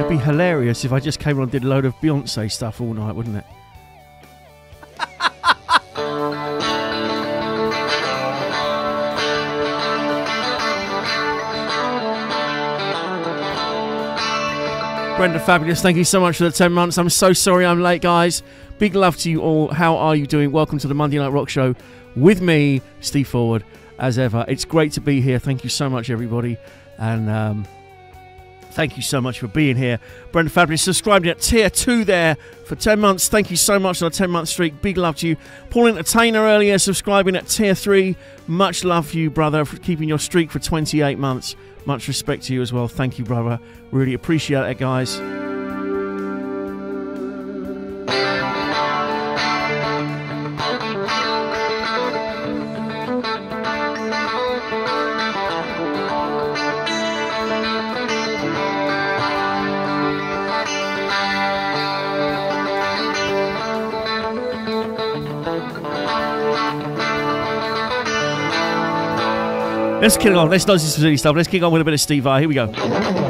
It'd be hilarious if I just came on and did a load of Beyonce stuff all night, wouldn't it? Brenda Fabulous, thank you so much for the 10 months. I'm so sorry I'm late, guys. Big love to you all. How are you doing? Welcome to the Monday Night Rock Show with me, Steve Forward, as ever. It's great to be here. Thank you so much, everybody. And um, thank you so much for being here. Brenda Fabulous, subscribing at tier 2 there for 10 months. Thank you so much on a 10 month streak. Big love to you. Paul Entertainer earlier, subscribing at tier 3. Much love for you, brother, for keeping your streak for 28 months. Much respect to you as well. Thank you, brother. Really appreciate it, guys. Let's kick on. Let's not this silly stuff. Let's kick on with a bit of Steve Vai. Here we go.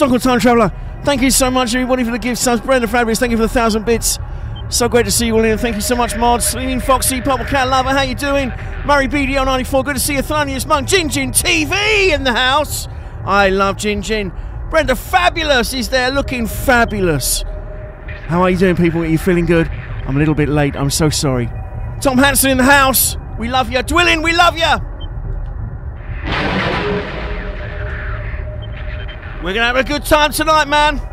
Let's Time Traveller. Thank you so much, everybody, for the gift subs. Brenda Fabulous, thank you for the thousand bits. So great to see you all in. Thank you so much, Mod. Sleeping Foxy, Purple Cat Lover, how you doing? Murray BDL94, good to see you. Thelonious Monk, Jin Jin TV in the house. I love Jin Jin. Brenda Fabulous is there looking fabulous. How are you doing, people? Are you feeling good? I'm a little bit late. I'm so sorry. Tom Hanson in the house. We love you. Dwellin, we love you. We're going to have a good time tonight, man.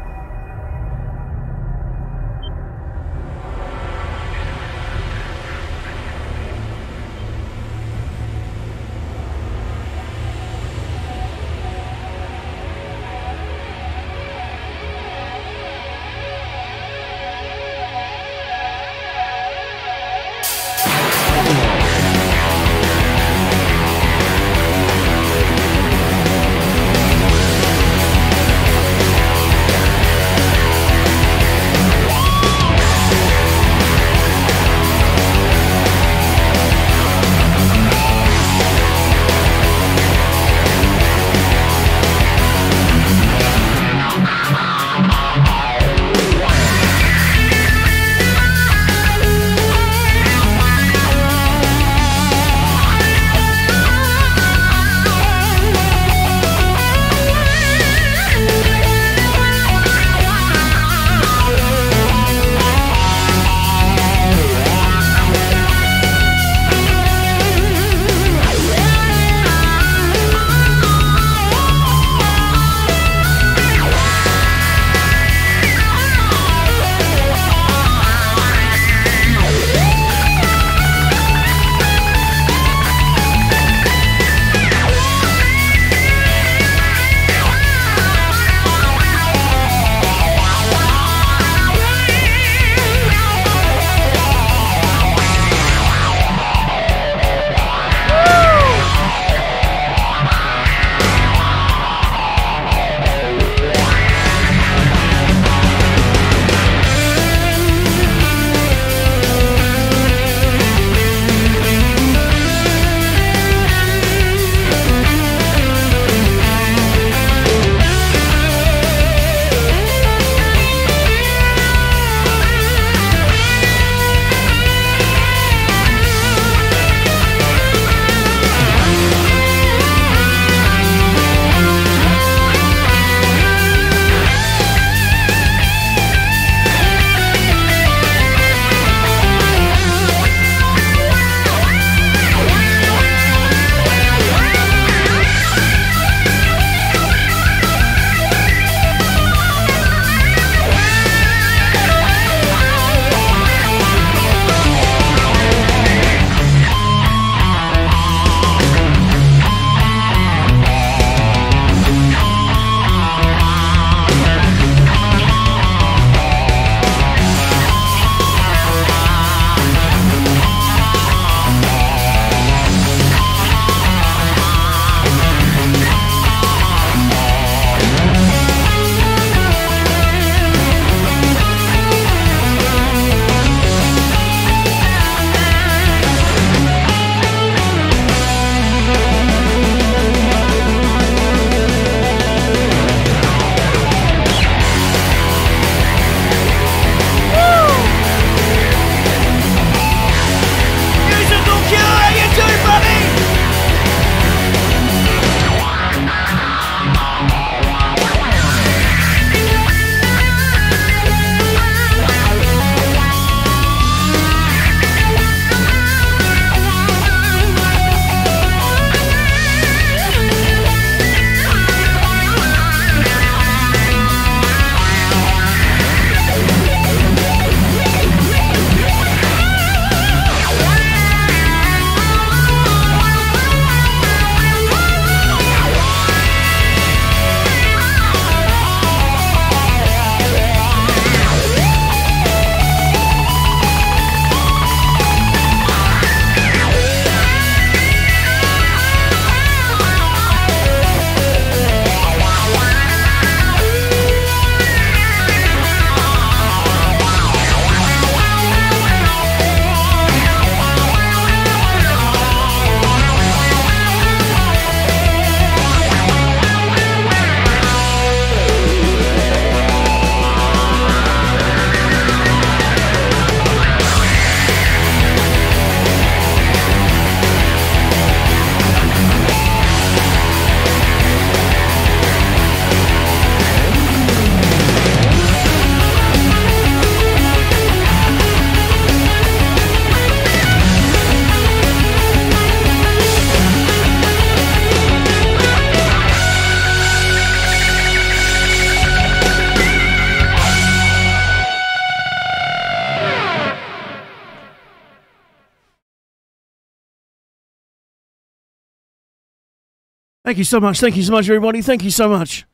Thank you so much. Thank you so much, everybody. Thank you so much.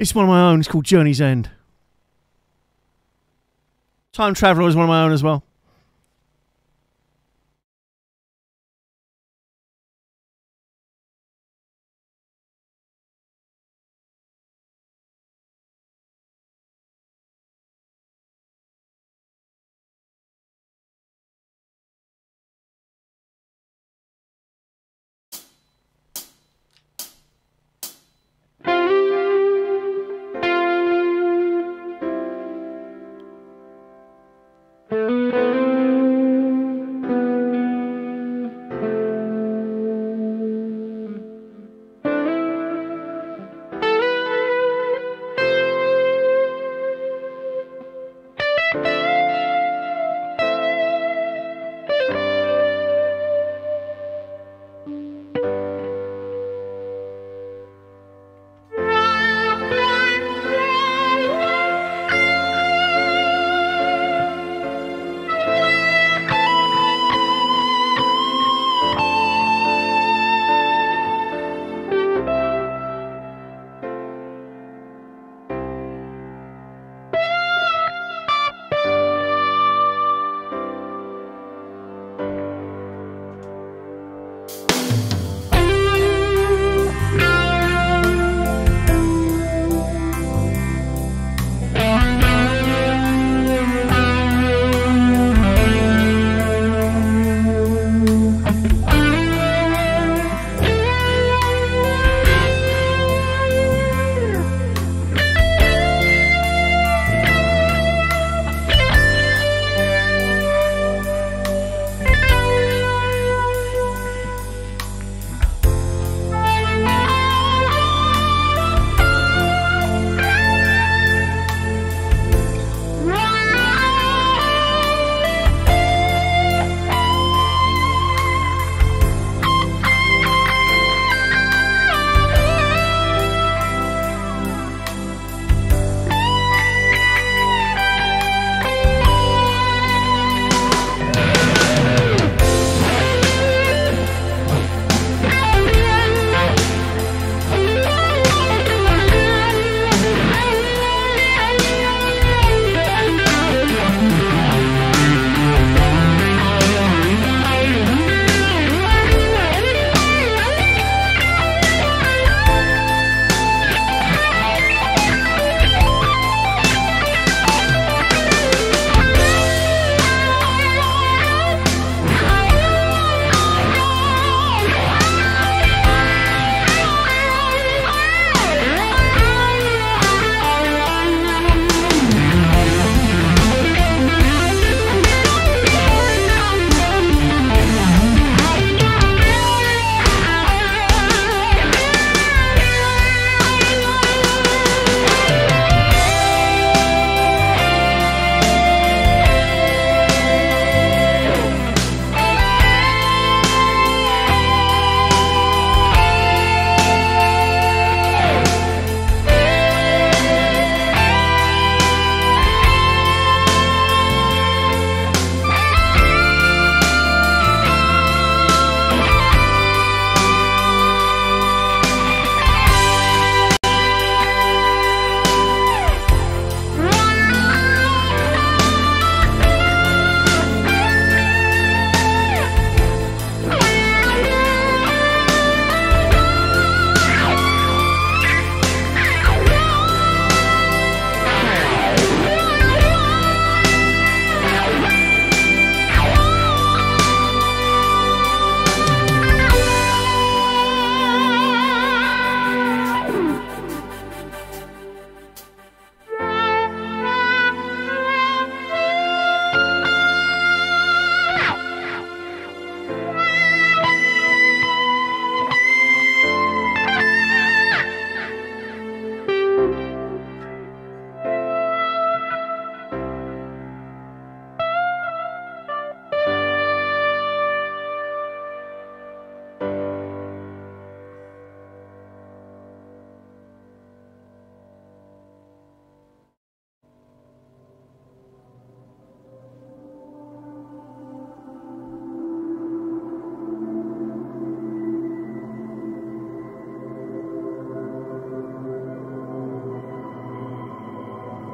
It's one of my own. It's called Journey's End. Time Traveller is one of my own as well.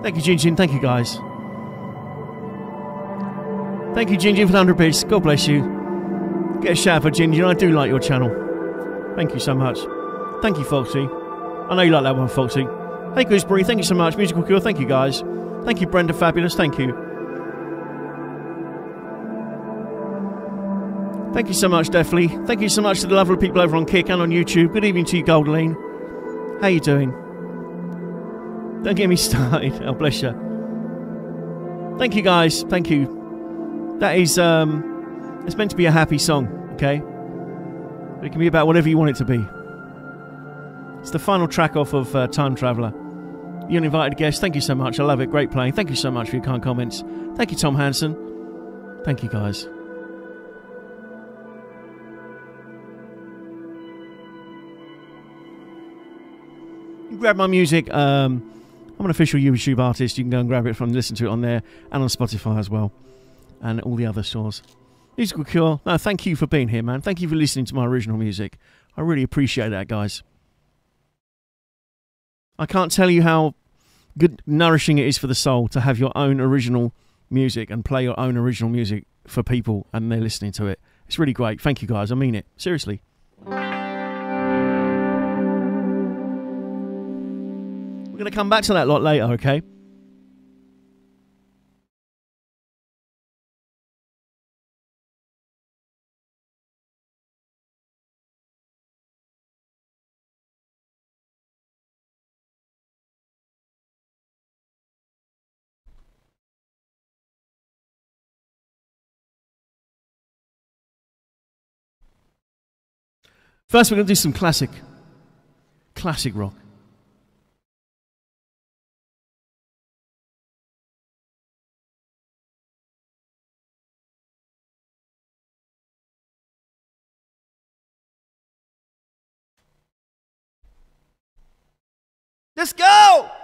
Thank you, Jin. Thank you, guys. Thank you, Jin for the 100 bits. God bless you. Get a shout for Jin. I do like your channel. Thank you so much. Thank you, Foxy. I know you like that one, Foxy. Hey, Gooseberry. Thank you so much. Musical Cure. Thank you, guys. Thank you, Brenda Fabulous. Thank you. Thank you so much, Definitely. Thank you so much to the lovely people over on Kick and on YouTube. Good evening to you, Goldeline. How you doing? Don't get me started. Oh, bless you. Thank you, guys. Thank you. That is, um, it's meant to be a happy song, okay? But it can be about whatever you want it to be. It's the final track off of uh, Time Traveller. You're an invited guest. Thank you so much. I love it. Great playing. Thank you so much for your kind comments. Thank you, Tom Hanson. Thank you, guys. You grab my music. Um, I'm an official YouTube artist. You can go and grab it from, listen to it on there, and on Spotify as well, and all the other stores. Musical Cure. No, thank you for being here, man. Thank you for listening to my original music. I really appreciate that, guys. I can't tell you how good, nourishing it is for the soul to have your own original music and play your own original music for people and they're listening to it. It's really great. Thank you, guys. I mean it. Seriously. We're going to come back to that lot later, okay? First, we're going to do some classic, classic rock. Let's go!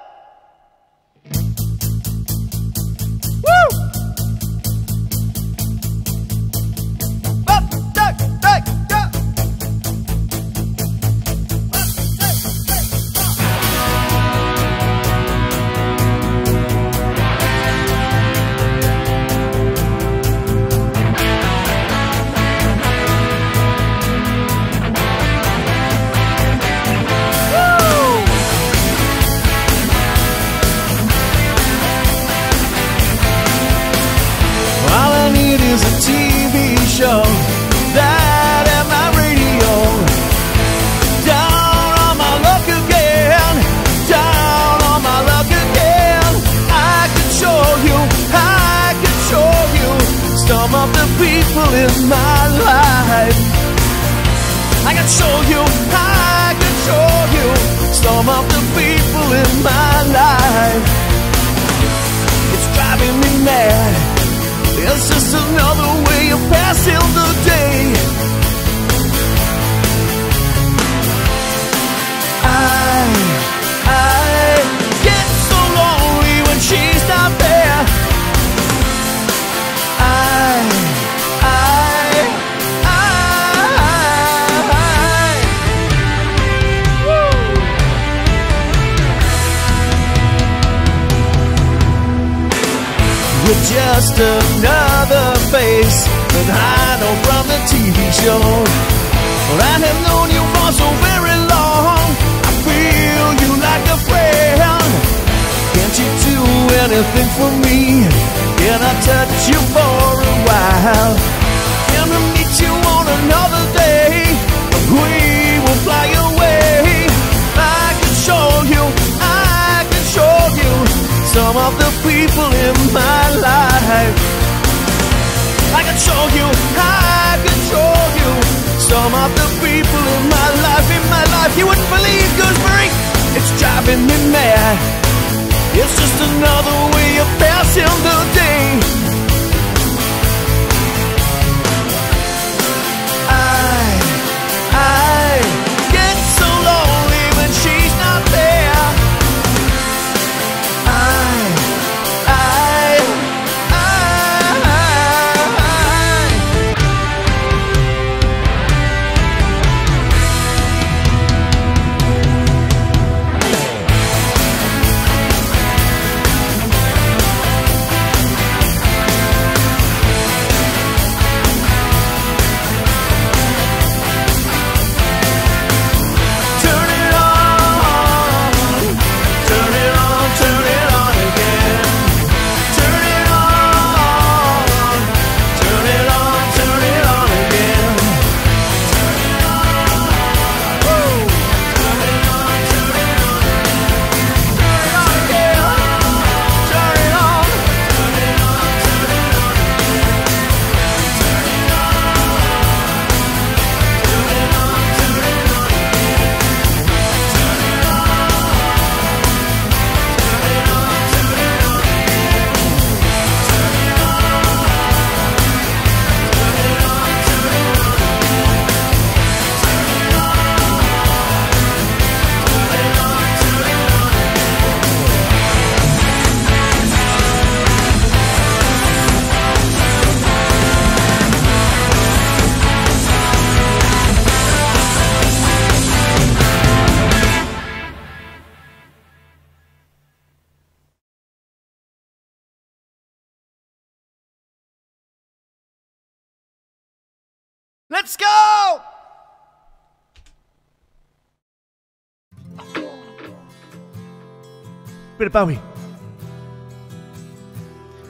Bit of Bowie.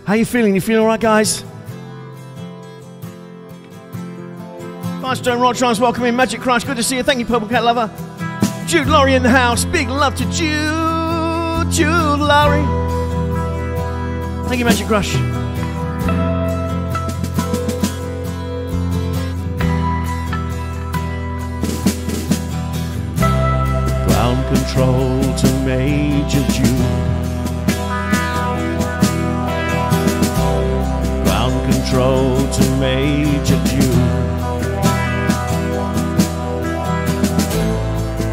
How you feeling? You feeling all right, guys? Firestone Rock Trance, welcome in. Magic Crush, good to see you. Thank you, Purple Cat Lover. Jude Laurie in the house. Big love to Jude, Jude Laurie. Thank you, Magic Crush. Ground control to Major Jude. Ground control to Major Jude.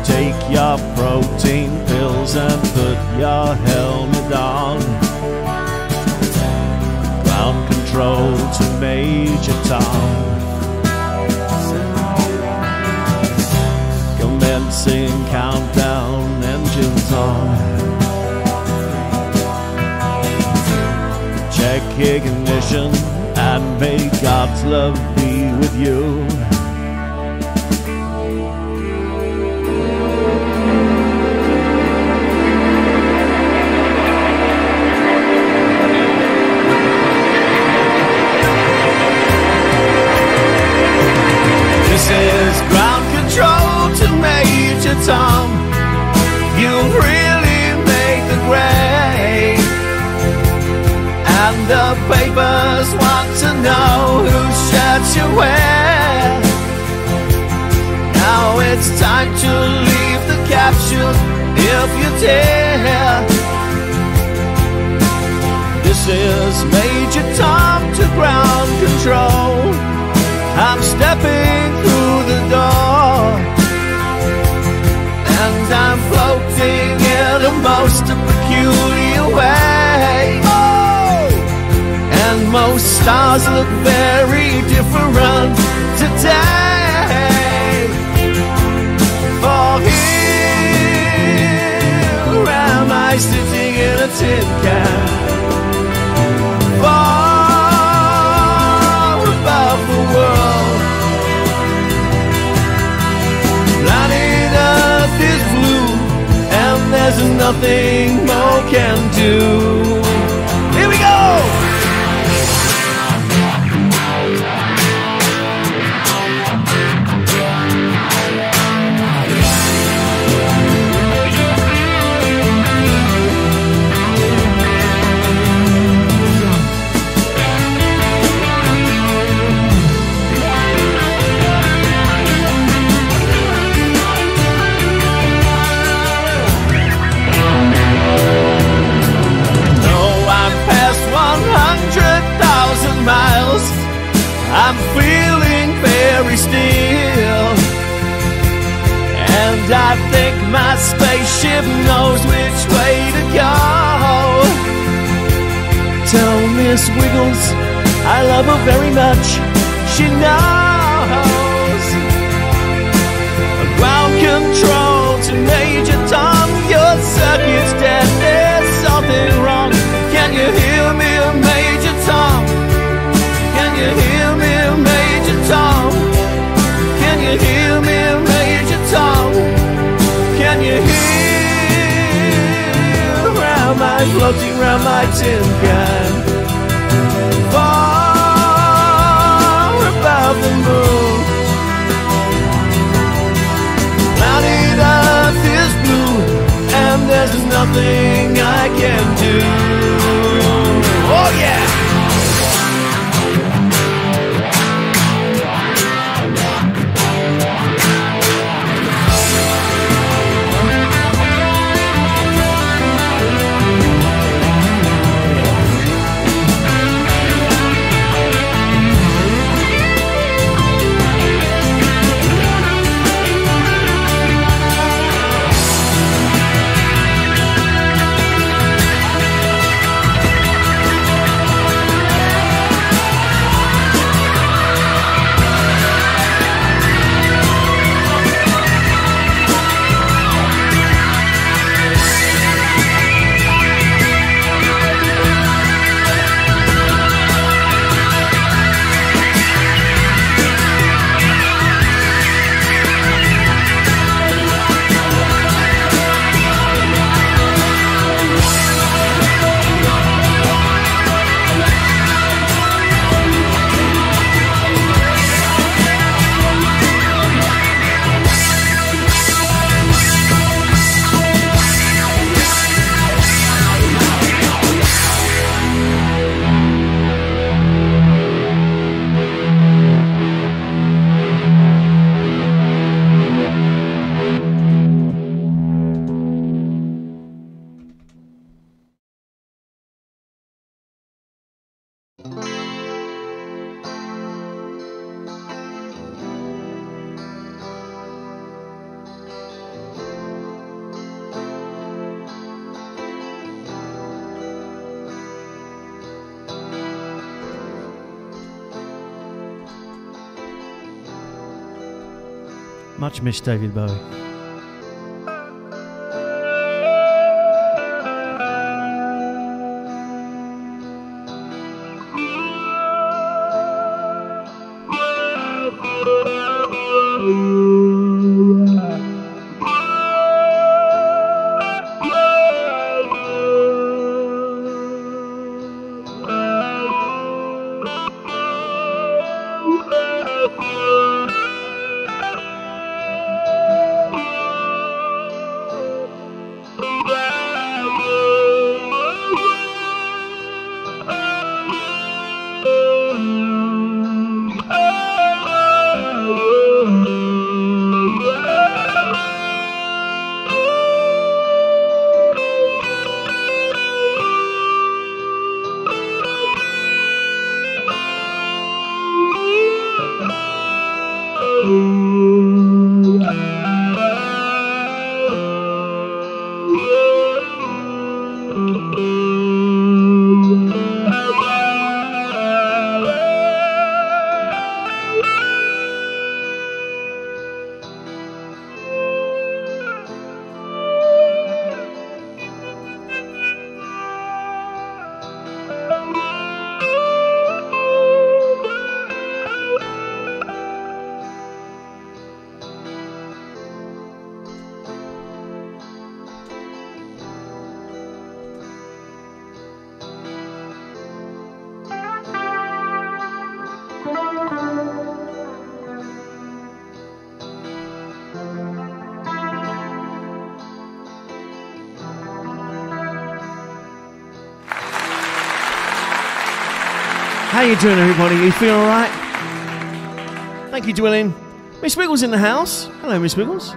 Take your protein pills and put your helmet on. Ground control to Major Tom. Commencing countdown, engines on. Check ignition and may God's love be with you. This is ground control to Major Tom. You really made the grade. And the papers want to know whose shirt you wear. Now it's time to leave the capsule if you dare. This is Major Tom to ground control. I'm stepping through the door I'm floating in a most peculiar way Oh! And most stars look very different today For here am I sitting in a tin can there's nothing more can do Here we go! I'm feeling very still. And I think my spaceship knows which way to go. Tell Miss Wiggles I love her very much. She knows. Ground control floating round my tin can? Far above the moon. Planet Earth is blue, and there's nothing I can do. much, miss David Bowie. doing, everybody? You feeling all right? Thank you, Dwilling. Miss Wiggles in the house. Hello, Miss Wiggles.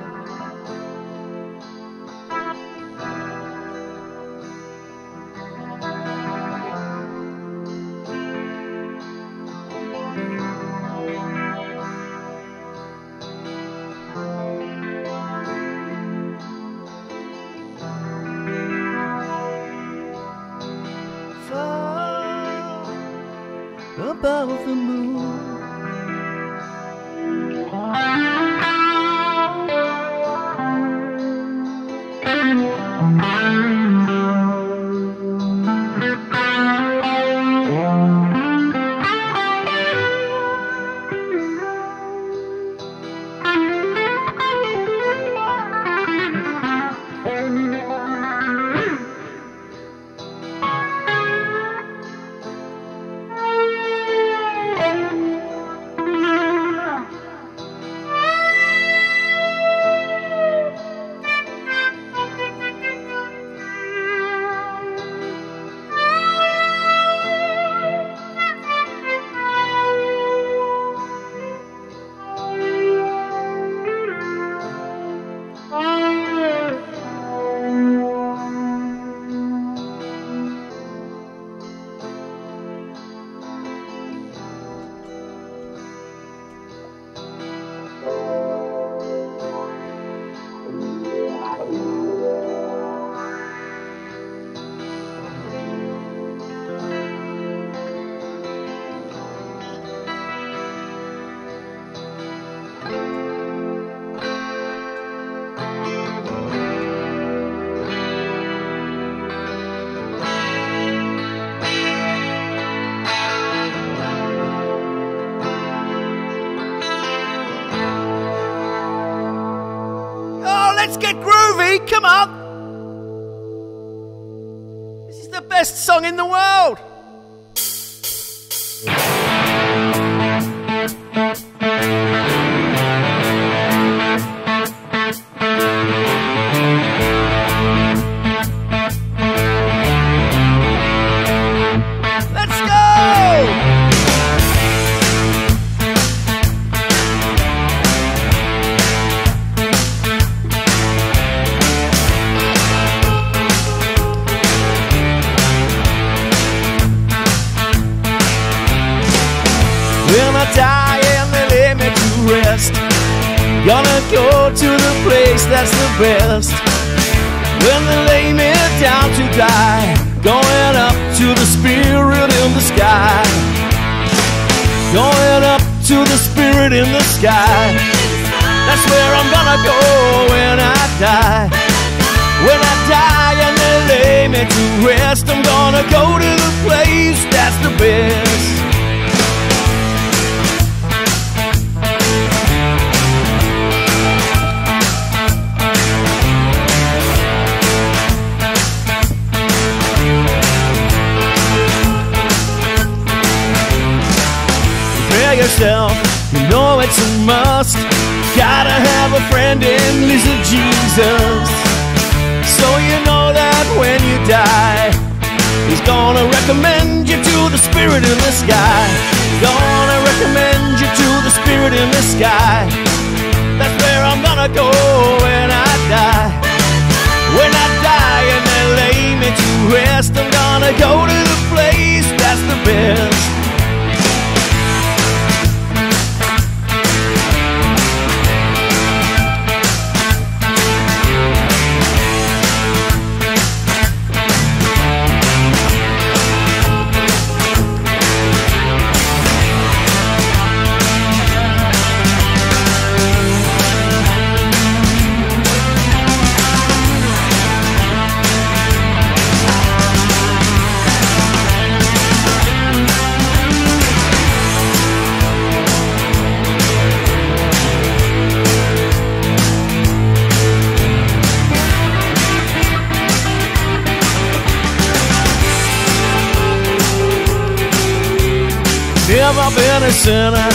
Been a sinner,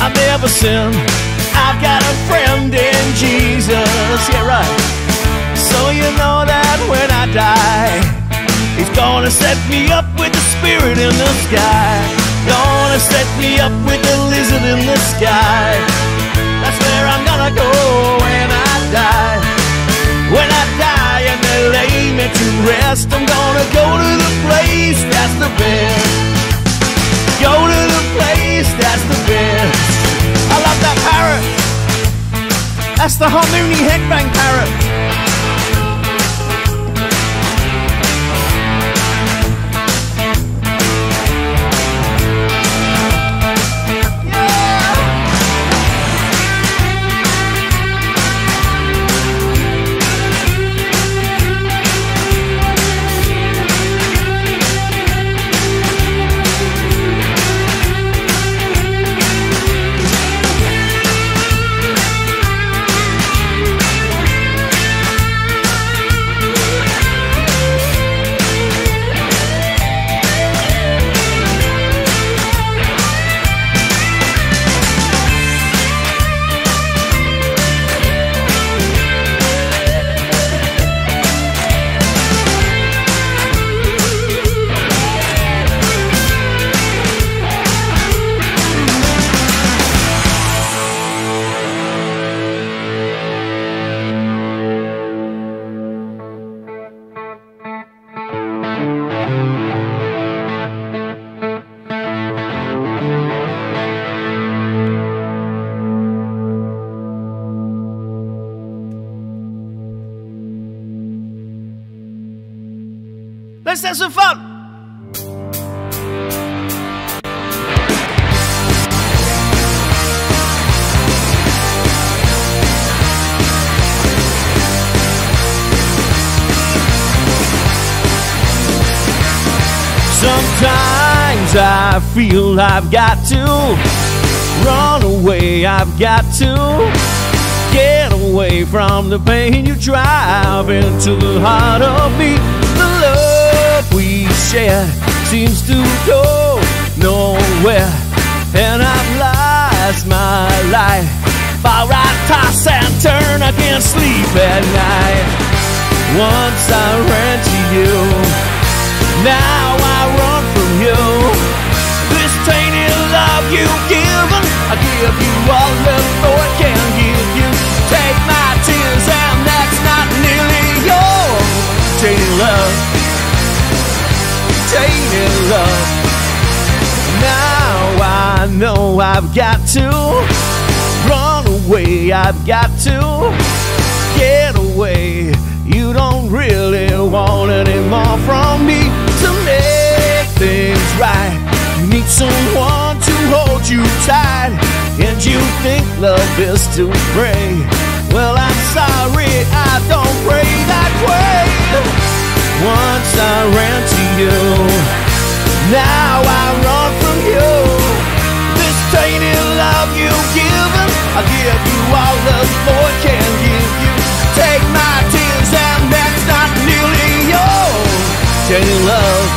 I've never sinned. I've got a friend in Jesus, yeah, right. So you know that when I die, He's gonna set me up with the spirit in the sky. Gonna set me up with the lizard in the sky. That's where I'm gonna go when I die. When I die and they lay me to rest, I'm gonna go to the place that's the best. Go to the place that's the best. I love that parrot. That's the Harmony Headbang parrot. Have some fun. Sometimes I feel I've got to run away, I've got to get away from the pain you drive into the heart of me. We share seems to go nowhere, and I've lost my life. I toss and turn, I can't sleep at night. Once I ran to you, now I run from you. This tainted love you've given, I give you all the Lord can give you. Take my tears, and that's not nearly yours. Tainted love, tainted love. Now I know I've got to run away. I've got to get away. You don't really want any more from me to make things right. You need someone to hold you tight, and you think love is to pray. Well, I'm sorry, I don't pray that way. Once I ran to you, now I run from you. This tainted love you've given, I give you all the Lord can give you. Take my tears, and that's not nearly yours. Tainted love,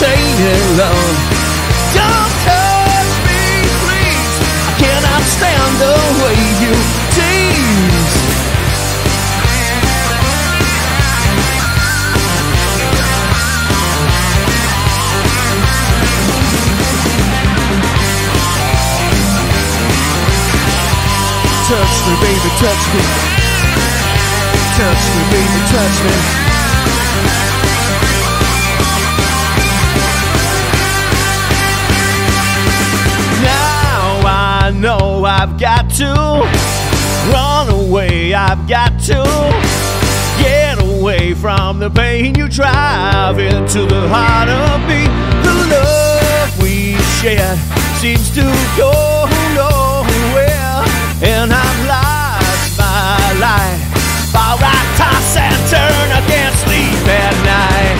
tainted love. Don't touch me, please. I cannot stand the Touch me, baby, touch me. Touch me, baby, touch me. Now I know I've got to run away. I've got to get away from the pain you drive into the heart of me. The love we shared seems to go nowhere, and I've lost my life. While I toss and turn, I can't sleep at night.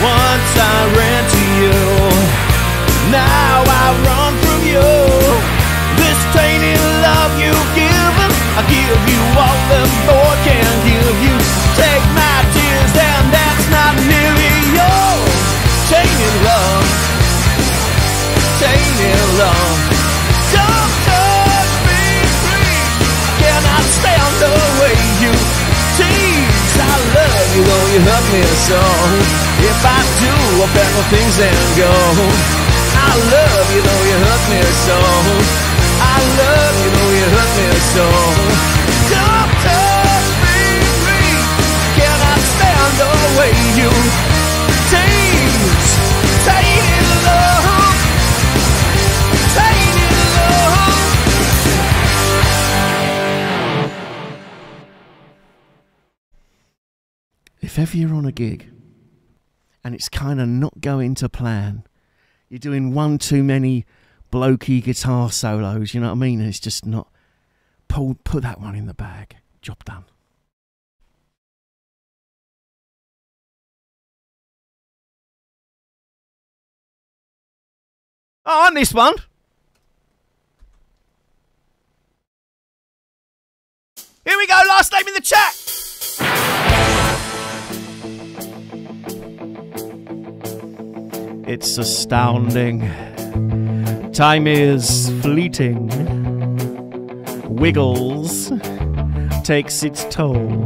Once I ran to you, now I run from you. This tainted love you've given, I give you all the Lord can you hurt me so. If I do, I'll pack my things and go. I love you though you hurt me so. I love you though you hurt me so. Don't touch me, please. Cannot stand the way you If ever you're on a gig and it's kind of not going to plan, you're doing one too many blokey guitar solos, you know what I mean? And it's just not. Pull, put that one in the bag. Job done. Oh, on this one. Here we go, last name in the chat. It's astounding. Time is fleeting. Wiggles takes its toll.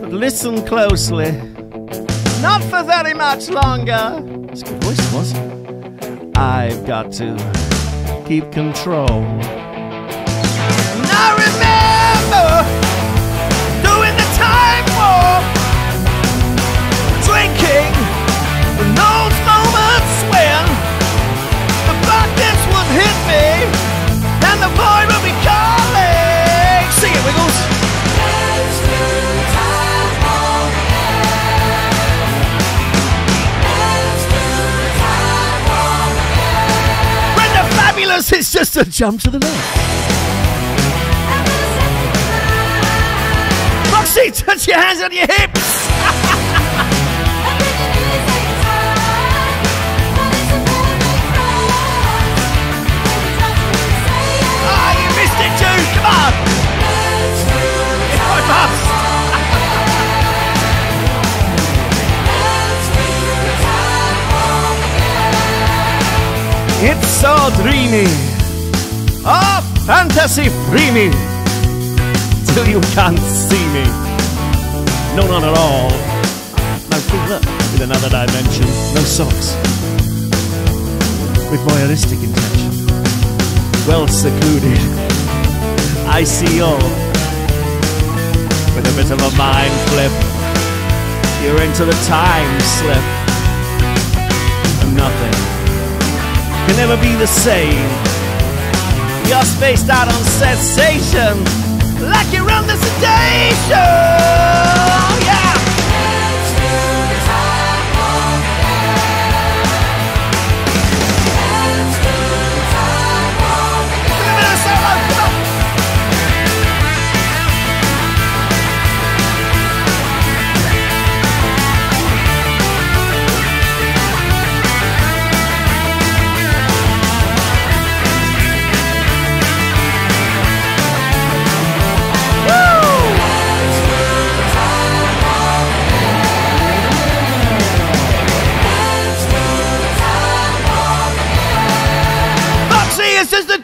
But listen closely. Not for very much longer. It's a good voice, was I've got to keep control. Now remember it's just a jump to the left. Roxy, touch your hands on your hips. Ah, you missed it too. Come on. If I must. It's so dreamy. Oh, fantasy free me Till you can't see me. No, not at all. No, keep look. In another dimension. No socks. With voyeuristic intention. Well secluded. I see all. With a bit of a mind flip. You're into the time slip. And nothing can never be the same. You're spaced out on sensation, like you're on the sedation.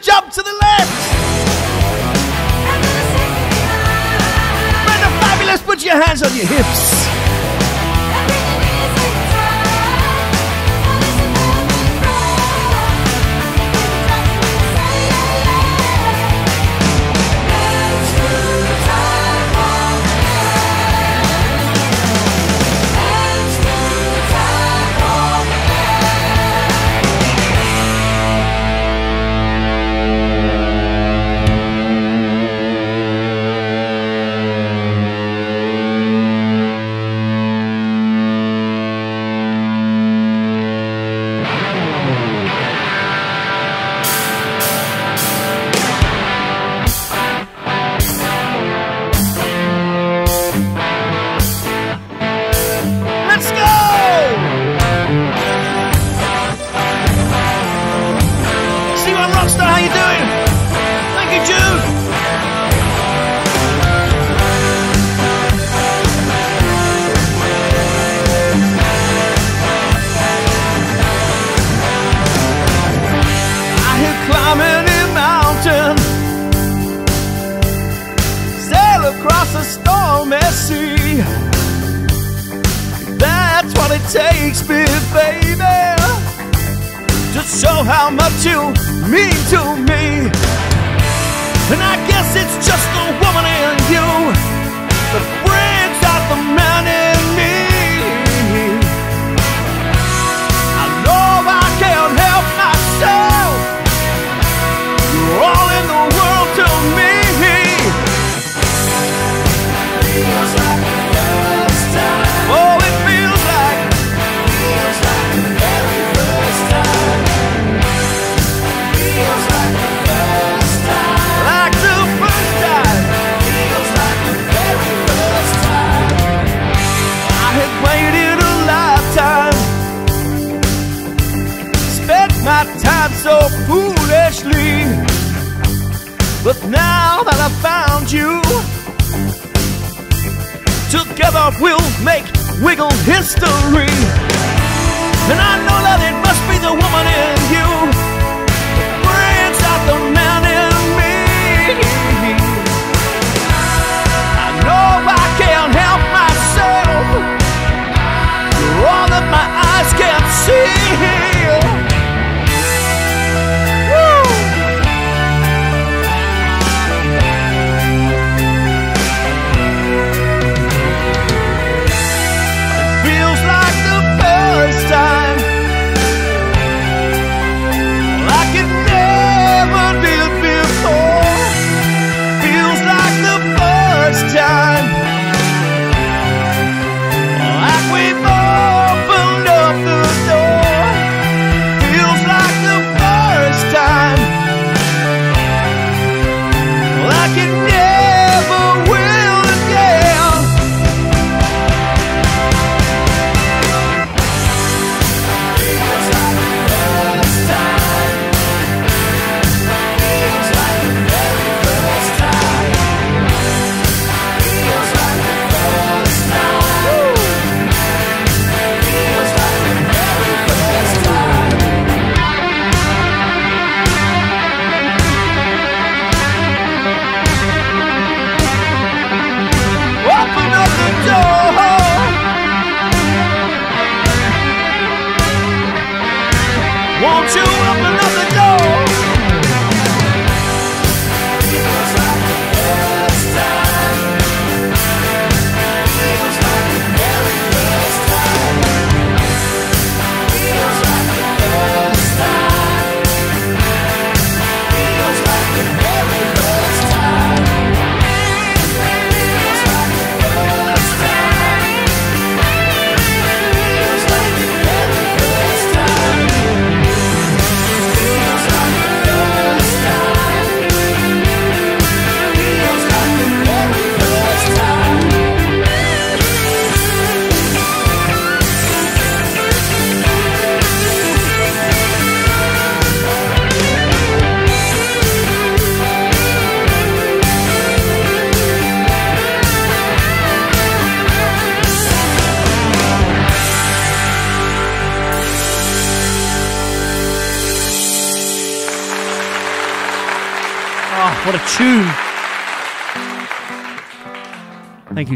jump to the left. Brenda Fabulous, put your hands on your hips.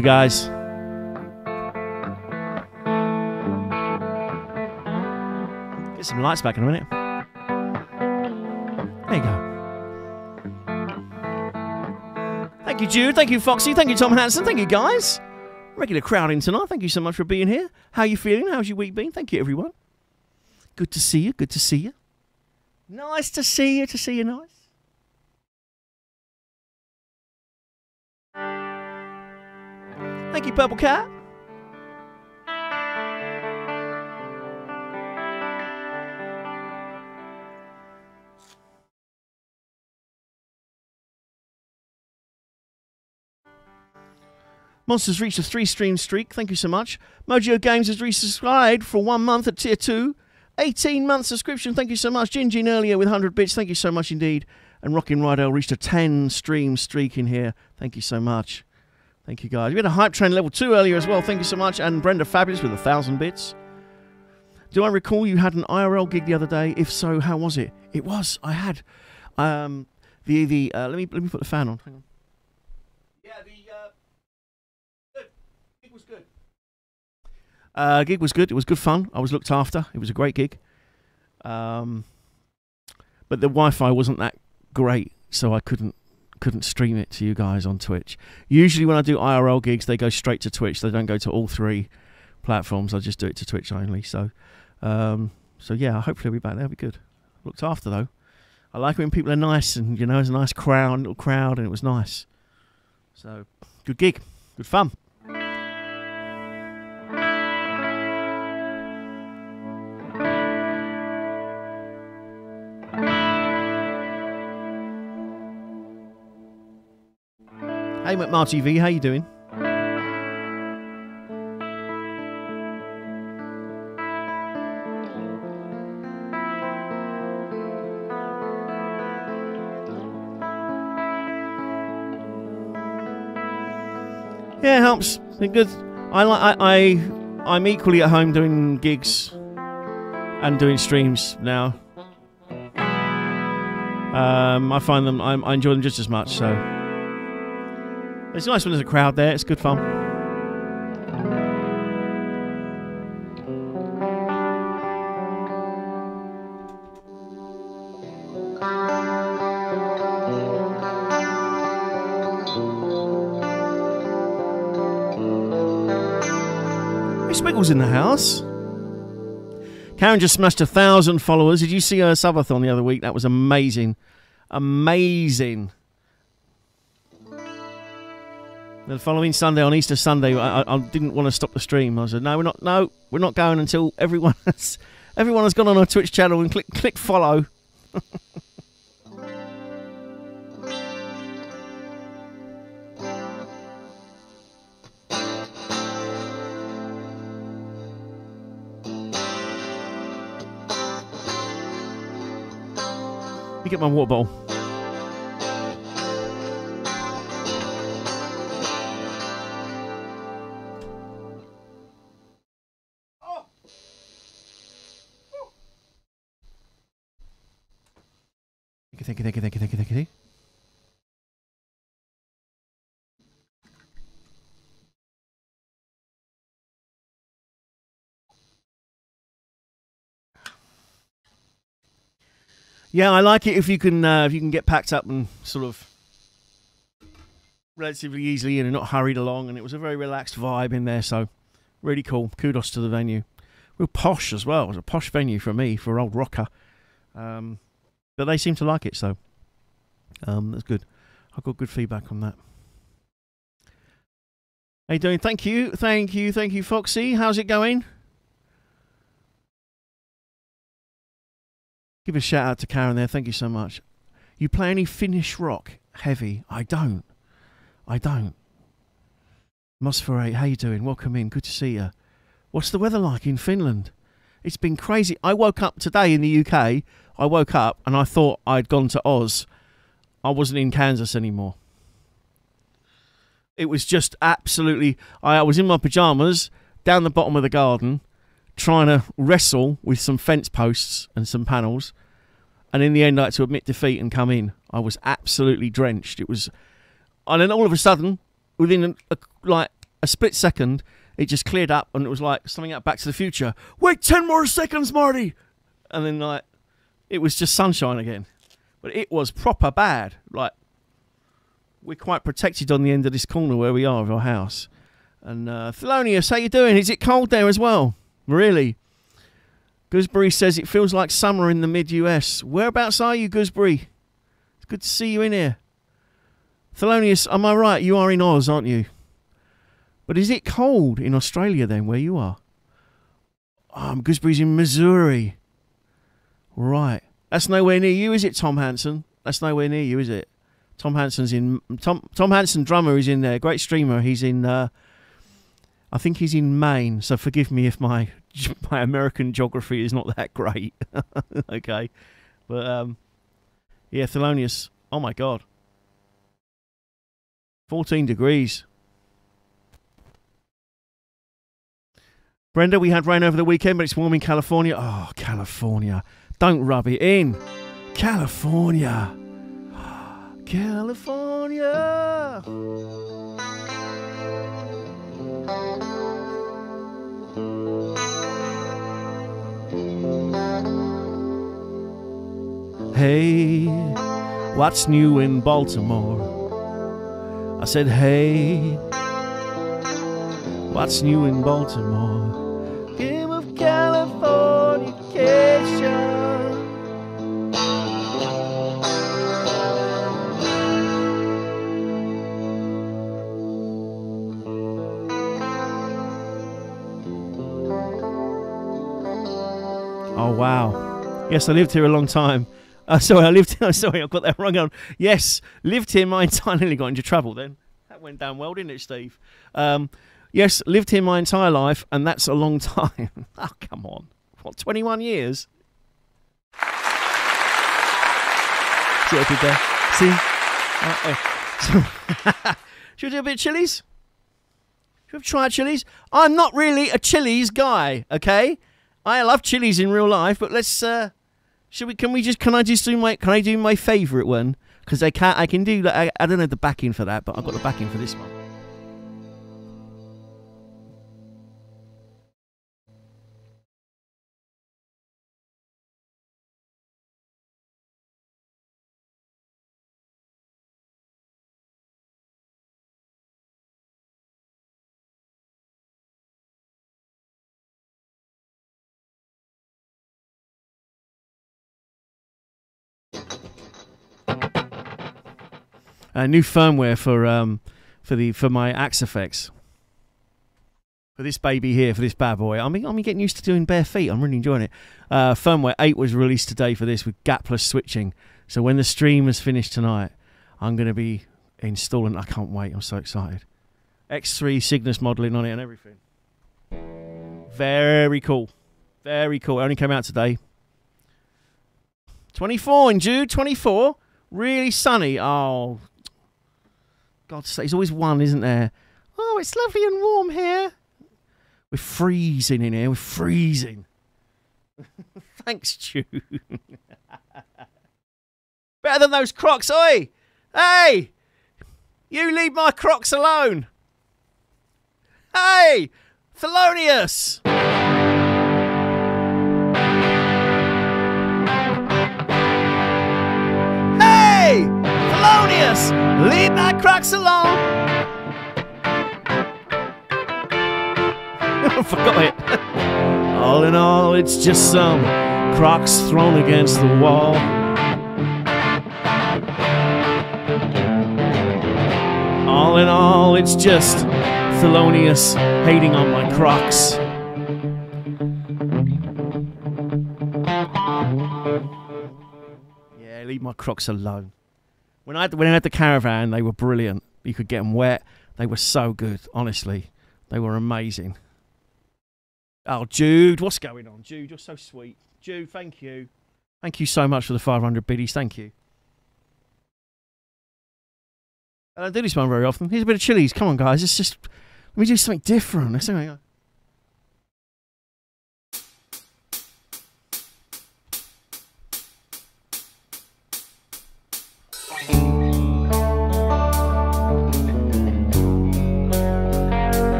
you guys. Get some lights back in a minute. There you go. Thank you, Jude. Thank you, Foxy. Thank you, Tom Hanson. Thank you, guys. Regular crowding tonight. Thank you so much for being here. How are you feeling? How's your week been? Thank you, everyone. Good to see you. Good to see you. Nice to see you. To see you, nice. Thank you, Purple Cat. Monsters reached a three stream streak. Thank you so much. Mojo Games has resubscribed for one month at tier two. 18 month subscription. Thank you so much. Jin earlier with 100 bits. Thank you so much indeed. And Rockin' Rydell reached a 10 stream streak in here. Thank you so much. Thank you guys. We had a hype train level two earlier as well. Thank you so much. And Brenda Fabulous with a thousand bits. Do I recall you had an IRL gig the other day? If so, how was it? It was. I had. Um, the the uh, let me let me put the fan on. Hang on. Yeah, the uh, good. Gig was good. Uh, gig was good. It was good fun. I was looked after. It was a great gig. Um, but the Wi-Fi wasn't that great, so I couldn't couldn't stream it to you guys on Twitch. Usually, when I do IRL gigs, they go straight to Twitch. They don't go to all three platforms. I just do it to Twitch only. So, um, so yeah, hopefully I'll be back there. It'll be good. Looked after though. I like when people are nice and you know, it's a nice crowd, little crowd, and it was nice. So, good gig, good fun. Hey, McMarty V, how you doing? Yeah, it helps. Good. I like. I, I. I'm equally at home doing gigs and doing streams now. Um, I find them. I, I enjoy them just as much. So it's nice when there's a crowd there. It's good fun. Miss Wiggles in the house. Karen just smashed a thousand followers. Did you see her subathon the other week? That was amazing. Amazing. The following Sunday, on Easter Sunday, I, I, didn't want to stop the stream. I said, "No, we're not. No, we're not going until everyone has, everyone has gone on our Twitch channel and click click follow." Get my water bottle. Yeah, I like it if you can uh, if you can get packed up and sort of relatively easily and not hurried along. And it was a very relaxed vibe in there, so really cool. Kudos to the venue. Real posh as well. It was a posh venue for me for old rocker. Um, but they seem to like it, so um, that's good. I got good feedback on that. How you doing? Thank you, thank you, thank you, Foxy. How's it going? Give a shout out to Karen there. Thank you so much. You play any Finnish rock heavy? I don't. I don't. Mosferate, how you doing? Welcome in. Good to see you. What's the weather like in Finland? It's been crazy. I woke up today in the UK. I woke up and I thought I'd gone to Oz. I wasn't in Kansas anymore. It was just absolutely. I was in my pajamas down the bottom of the garden trying to wrestle with some fence posts and some panels. And in the end, I had to admit defeat and come in. I was absolutely drenched. It was. And then all of a sudden, within a, like a split second, it just cleared up and it was like something out Back to the Future. Wait 10 more seconds, Marty! and then like it was just sunshine again. But it was proper bad. Like we're quite protected on the end of this corner where we are of our house. And uh, Thelonious, how you doing? Is it cold there as well? Really? Gooseberry says it feels like summer in the mid-US. Whereabouts are you, Gooseberry? It's good to see you in here. Thelonious, am I right? You are in Oz, aren't you? But is it cold in Australia then, where you are? Um, Gooseberry's in Missouri. Right. That's nowhere near you, is it, Tom Hanson? That's nowhere near you, is it? Tom Hanson's in Tom Tom Hanson drummer is in there. Great streamer. He's in uh, I think he's in Maine, so forgive me if my my American geography is not that great. okay. But um yeah, Thelonious. Oh my god. 14 degrees. Brenda, we had rain over the weekend, but it's warm in California. Oh, California. Don't rub it in. California. California. Hey, what's new in Baltimore? I said, hey, what's new in Baltimore? Game of Californication. Oh wow! Yes, I lived here a long time. Uh, sorry, I lived. here. sorry, I got that wrong. On yes, lived here my entire. Nearly got into trouble then. That went down well, didn't it, Steve? Um, yes, lived here my entire life, and that's a long time. oh, come on! What, twenty-one years? See what I did there? See? Uh, uh. Should we do a bit of chilies? Should we try chilies? I'm not really a chilies guy, okay? I love chilies in real life, but let's. Uh, should we? Can we just? Can I just do my? Can I do my favourite one? Because I can't. I can do. I, I don't know the backing for that, but I've got the backing for this one. Uh, new firmware for um, for the for my Axe-Fx. For this baby here, for this bad boy, I mean, I'm getting used to doing bare feet. I'm really enjoying it. Uh, firmware 8 was released today for this with gapless switching. So when the stream is finished tonight, I'm going to be installing. I can't wait. I'm so excited. X3 Cygnus modelling on it and everything. Very cool. Very cool. It only came out today. 24 in June. 24. Really sunny. Oh, God's sake, there's always one, isn't there? Oh, it's lovely and warm here. We're freezing in here. We're freezing. Thanks, Jude. Better than those crocs, oi! Hey! You leave my crocs alone! Hey! Thelonious! Thelonious, leave my crocs alone. Forgot it. all in all, it's just some crocs thrown against the wall. All in all, it's just Thelonious hating on my crocs. Yeah, leave my crocs alone. When I had, when I had the caravan, they were brilliant. You could get them wet. They were so good, honestly. They were amazing. Oh, Jude, what's going on? Jude, you're so sweet. Jude, thank you. Thank you so much for the 500 biddies. Thank you. I don't do this one very often. Here's a bit of chilies. Come on, guys. It's just, let me do something different. Let's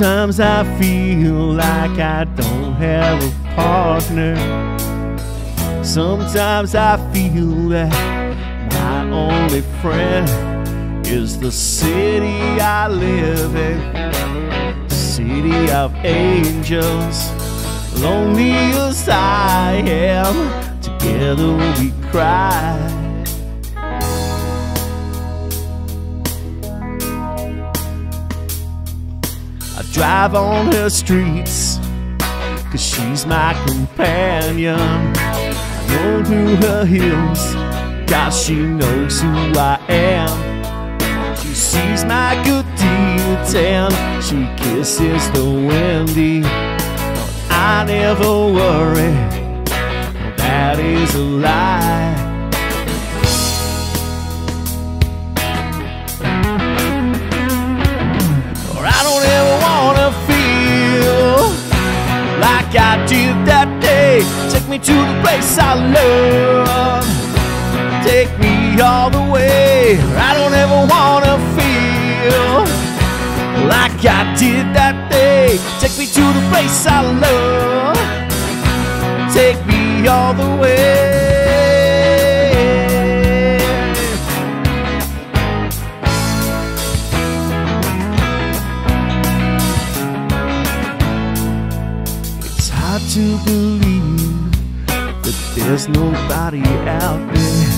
Sometimes I feel like I don't have a partner. Sometimes I feel that my only friend is the city I live in. City of angels. Lonely as I am, together we cry. Drive on her streets, cause she's my companion. I go through her hills, cause she knows who I am. She sees my good deeds and she kisses the windy. I never worry, that is a lie. Like I did that day. Take me to the place I love. Take me all the way. I don't ever wanna feel like I did that day. Take me to the place I love. Take me all the way. To believe that there's nobody out there.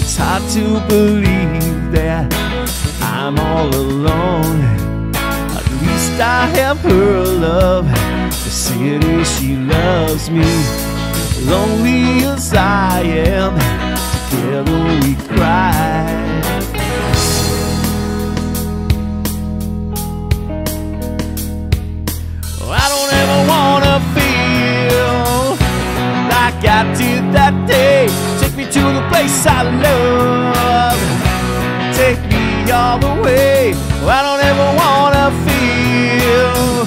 It's hard to believe that I'm all alone. At least I have her love. The city she loves me. Lonely as I am, together we cry. I did that day. Take me to the place I love. Take me all the way. I don't ever wanna feel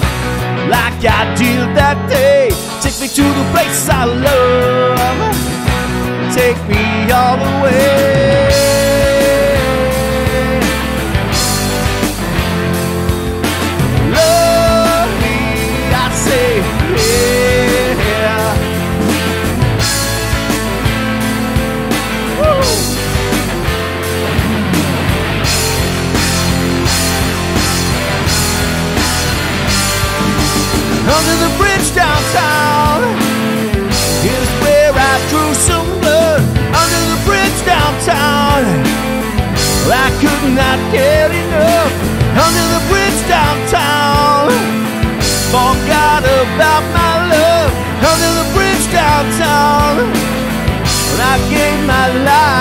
like I did that day. Take me to the place I love. Take me all the way. Gave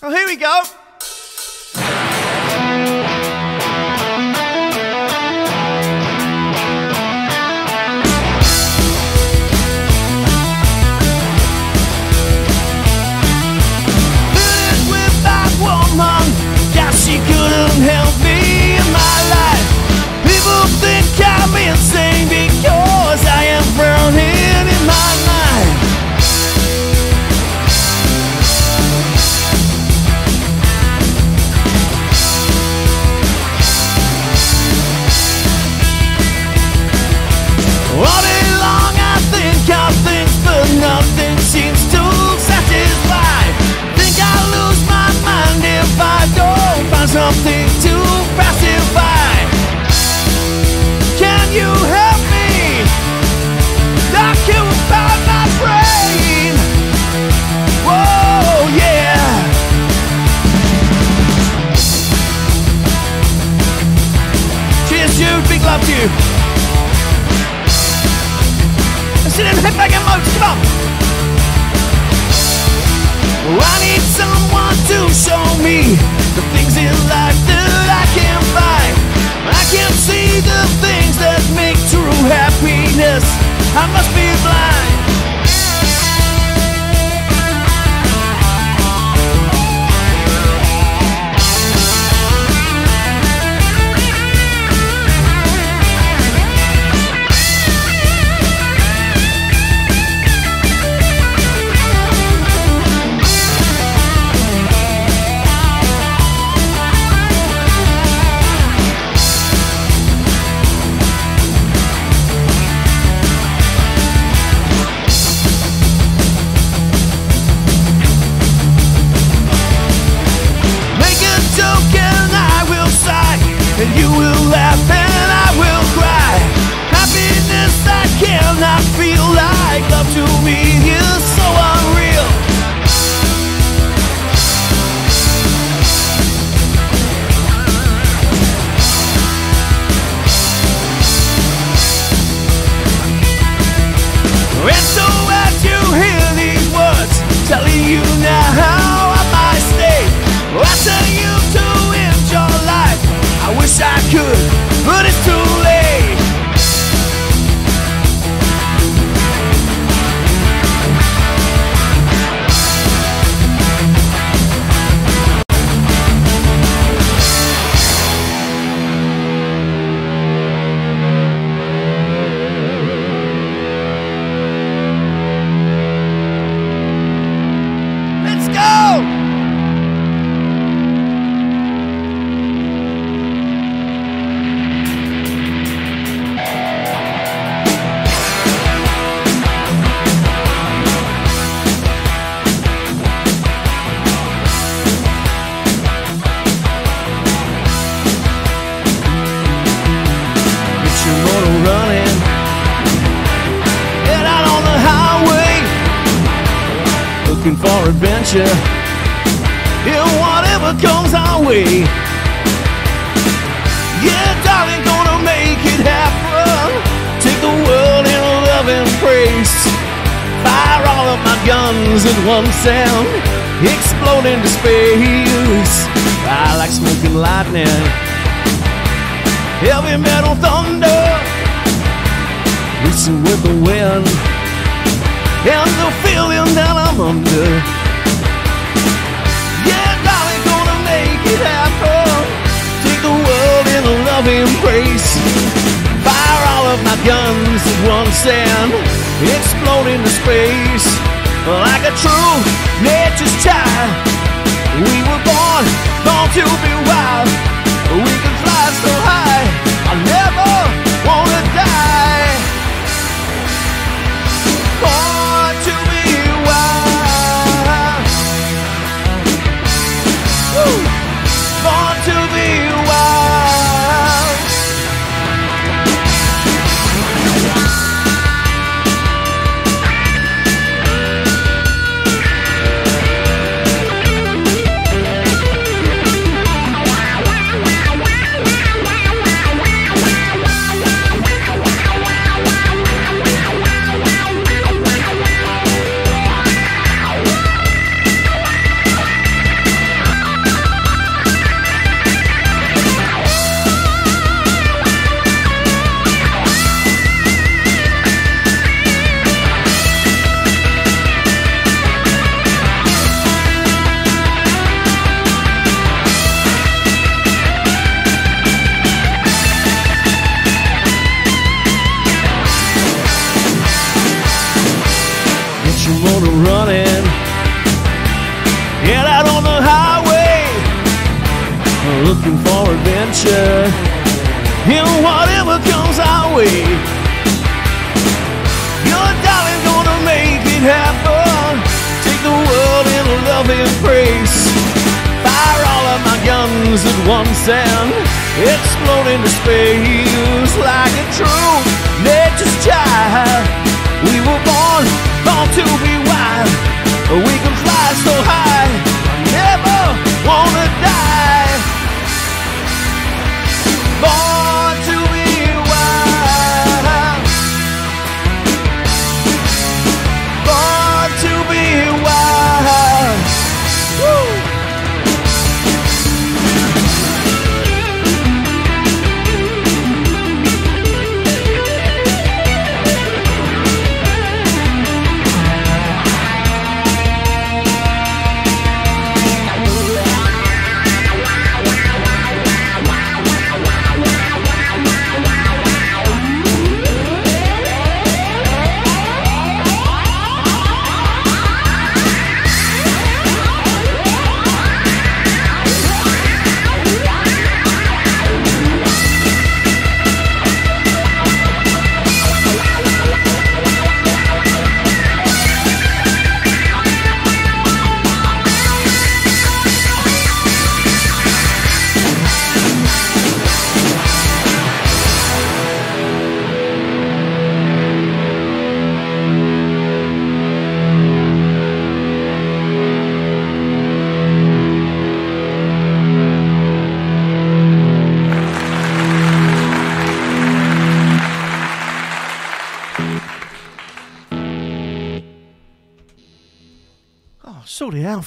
Oh, here we go. Passing to Can you help me? Talk you about my brain. Oh yeah. Cheers big love to you. Sit in, head back and come on. I need someone to show me the things in life that I can't find. I can't see the things that make true happiness. I must be blind.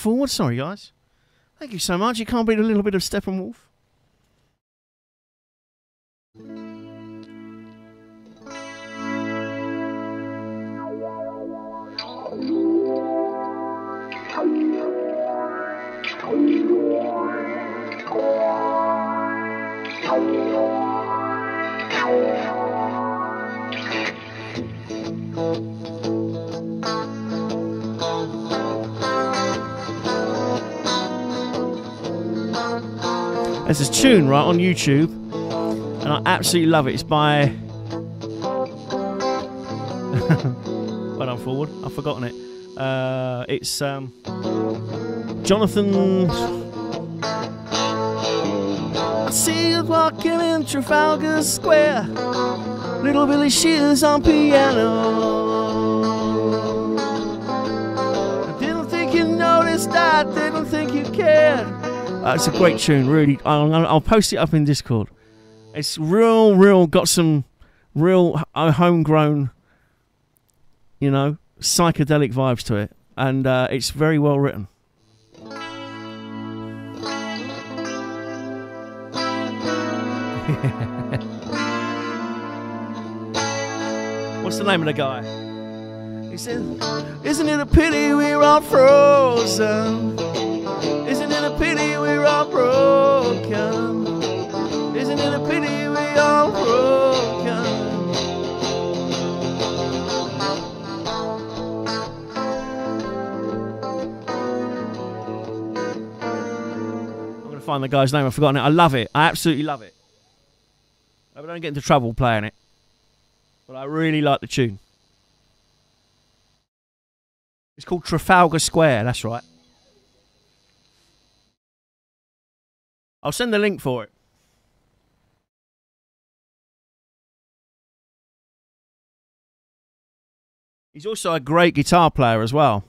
Forward. Sorry, guys. Thank you so much. You can't beat a little bit of Steppenwolf. There's this tune right on YouTube, and I absolutely love it. It's by. well done, forward. I've forgotten it. Uh, it's um, Jonathan. I see you walking in Trafalgar Square. Little Billy Shears on piano. I didn't think you noticed. That, didn't think you cared. Uh, it's a great tune, really. I'll, I'll I'll post it up in Discord. It's real, real, got some real uh, homegrown, you know, psychedelic vibes to it. And uh, it's very well written. What's the name of the guy? He says, Isn't it a pity we're all frozen? Isn't it a pity we're all broken? Isn't it a pity we all broken? I'm gonna find the guy's name. I've forgotten it. I love it. I absolutely love it. I don't get into trouble playing it, but I really like the tune. It's called Trafalgar Square. That's right. I'll send the link for it. He's also a great guitar player as well.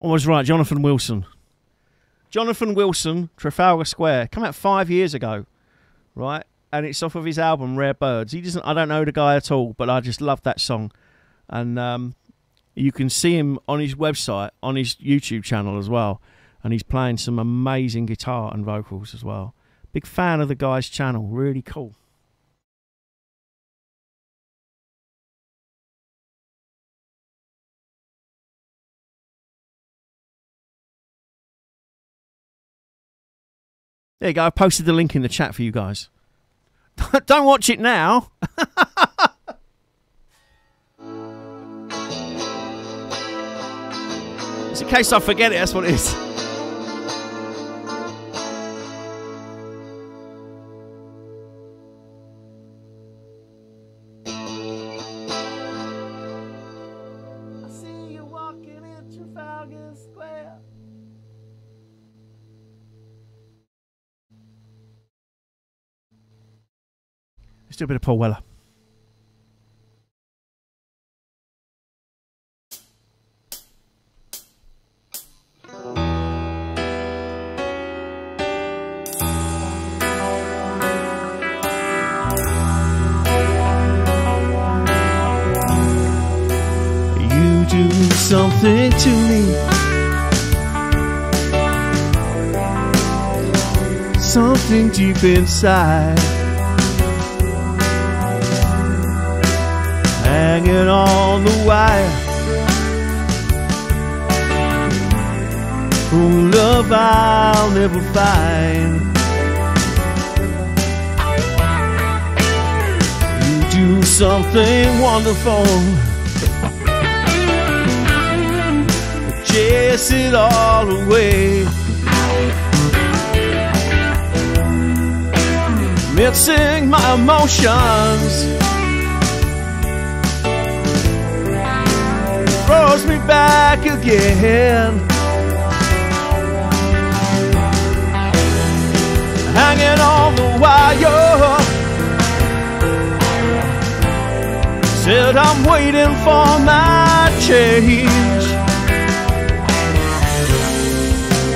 Almost right, Jonathan Wilson. Jonathan Wilson, Trafalgar Square, come out five years ago, right? And it's off of his album Rare Birds. He doesn't. I don't know the guy at all, but I just love that song, and um, you can see him on his website, on his YouTube channel as well, and he's playing some amazing guitar and vocals as well. Big fan of the guy's channel. Really cool. There you go. I've posted the link in the chat for you guys. Don't watch it now. it's in case I forget it, that's what it is. Do a bit of Paul Weller. You do something to me. Something deep inside. Love I'll never find. You do something wonderful. chase it all away. Mixing my emotions throws me back again. Hanging on the wire. Said I'm waiting for my change.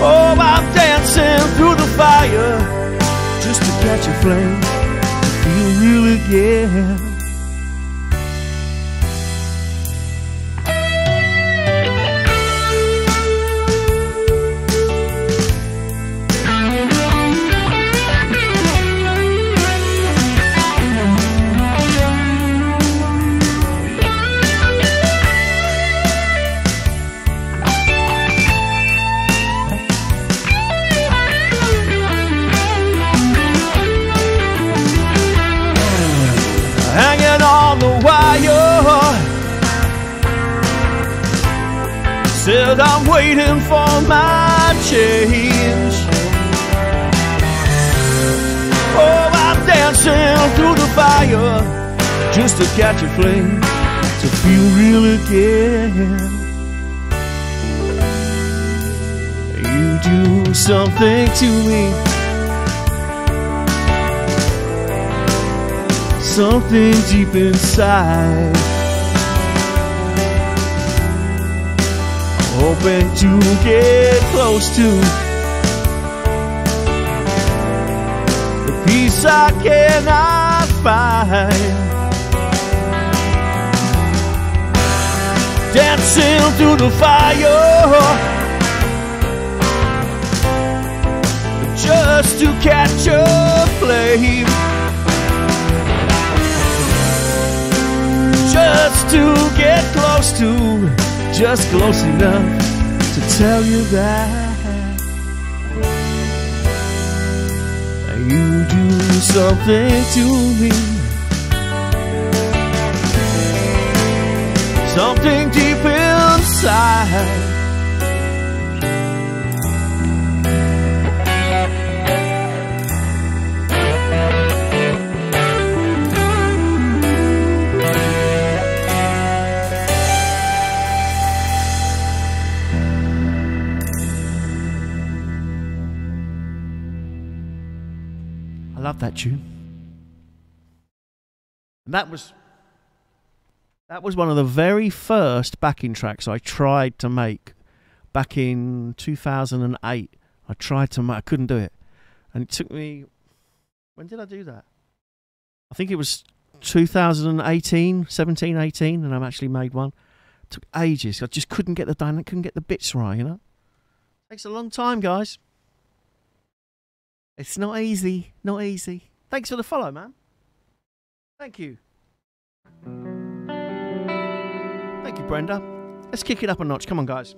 Oh, I'm dancing through the fire just to catch a flame, to feel real again. I'm waiting for my change. Oh, I'm dancing through the fire just to catch a flame, to feel real again. You do something to me. something deep inside. Hoping to get close to the peace I cannot find. Dancing through the fire. Just to catch a flame. just to get close to, just close enough to tell you that you do something to me. Something deep inside. That. And that was that was one of the very first backing tracks I tried to make back in 2008. I tried to make, I couldn't do it. And it took me when did I do that? I think it was 2018, 17, 18 and I've actually made one. It took ages. I just couldn't get the dynamic, couldn't get the bits right, you know? Takes a long time, guys. It's not easy. Not easy. Thanks for the follow, man. Thank you. Thank you, Brenda. Let's kick it up a notch. Come on, guys.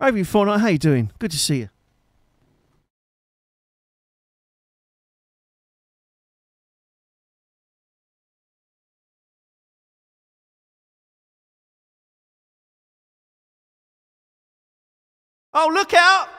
Raven Fortnite, how you doing? Good to see you. Oh, look out!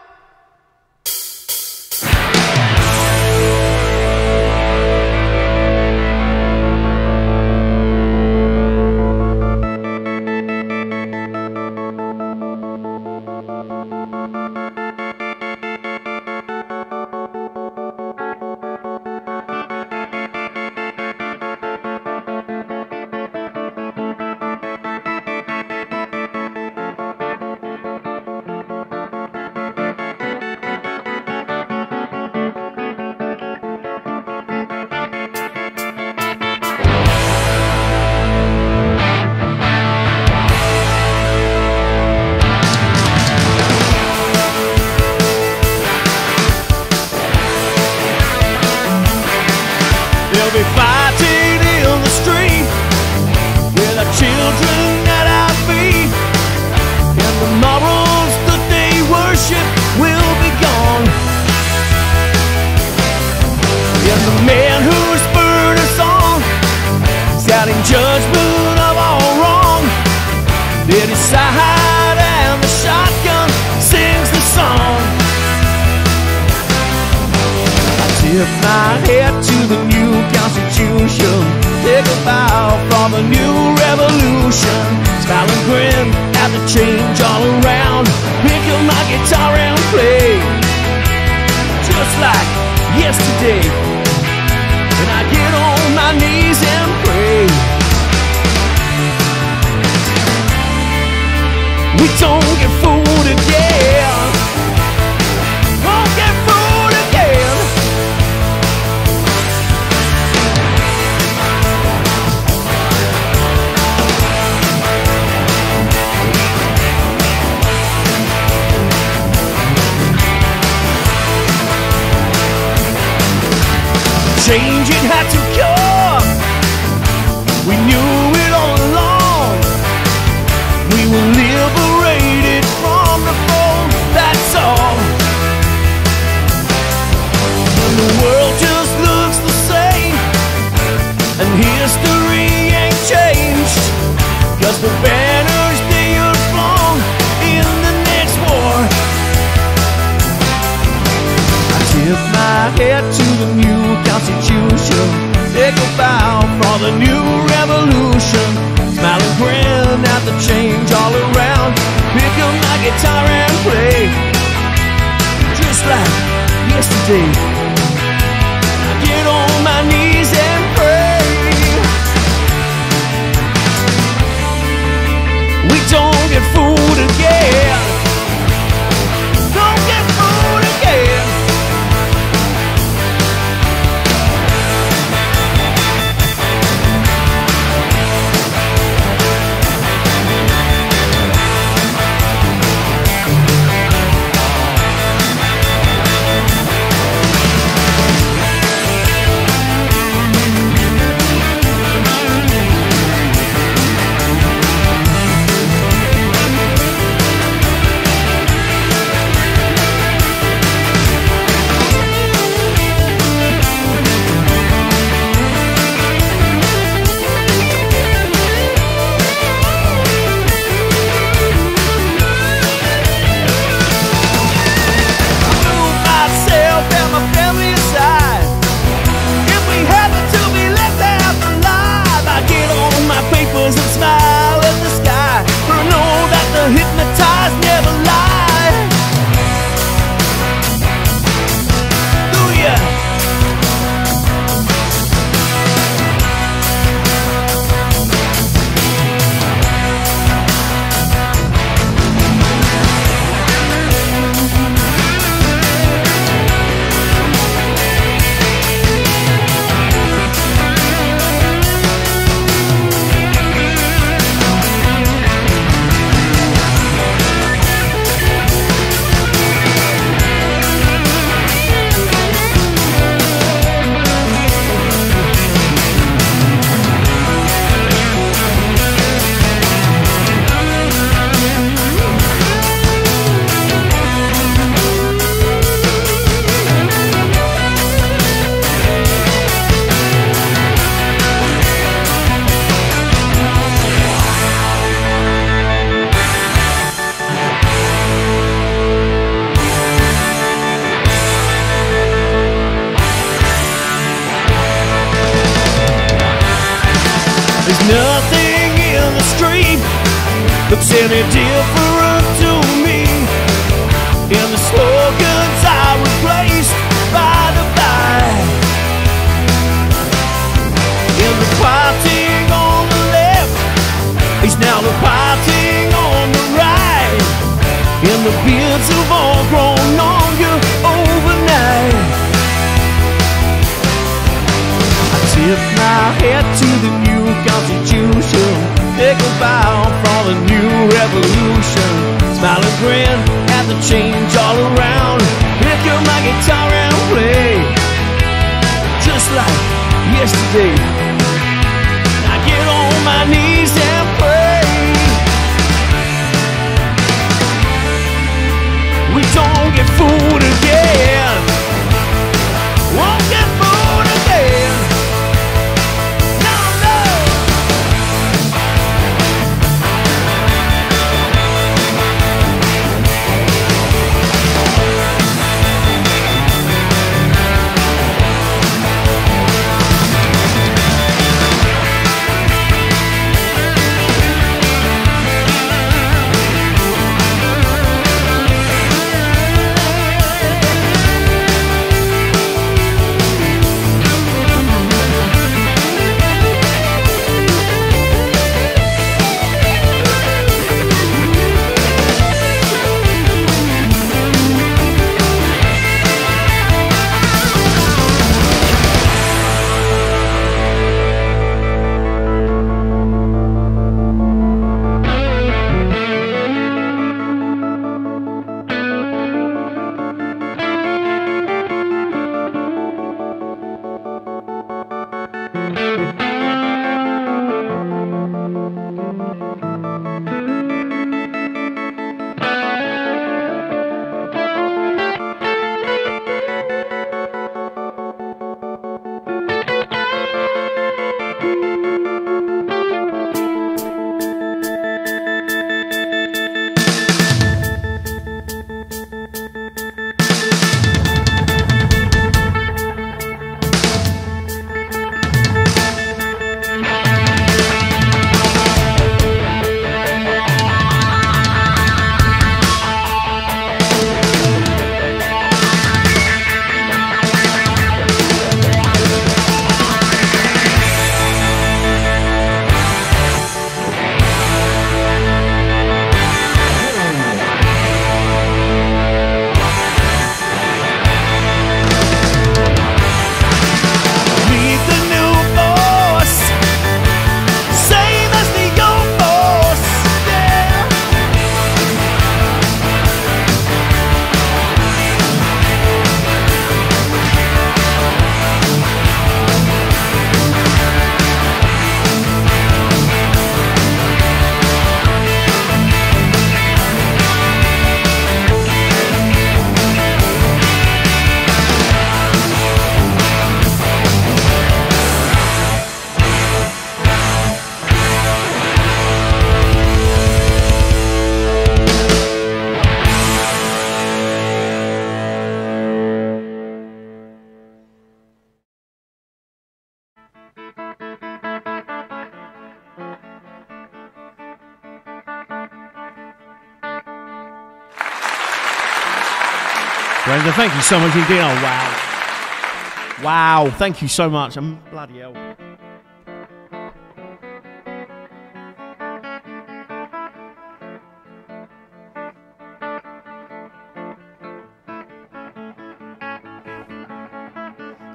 Brenda, thank you so much indeed. Oh, wow. Wow, thank you so much. I'm bloody hell.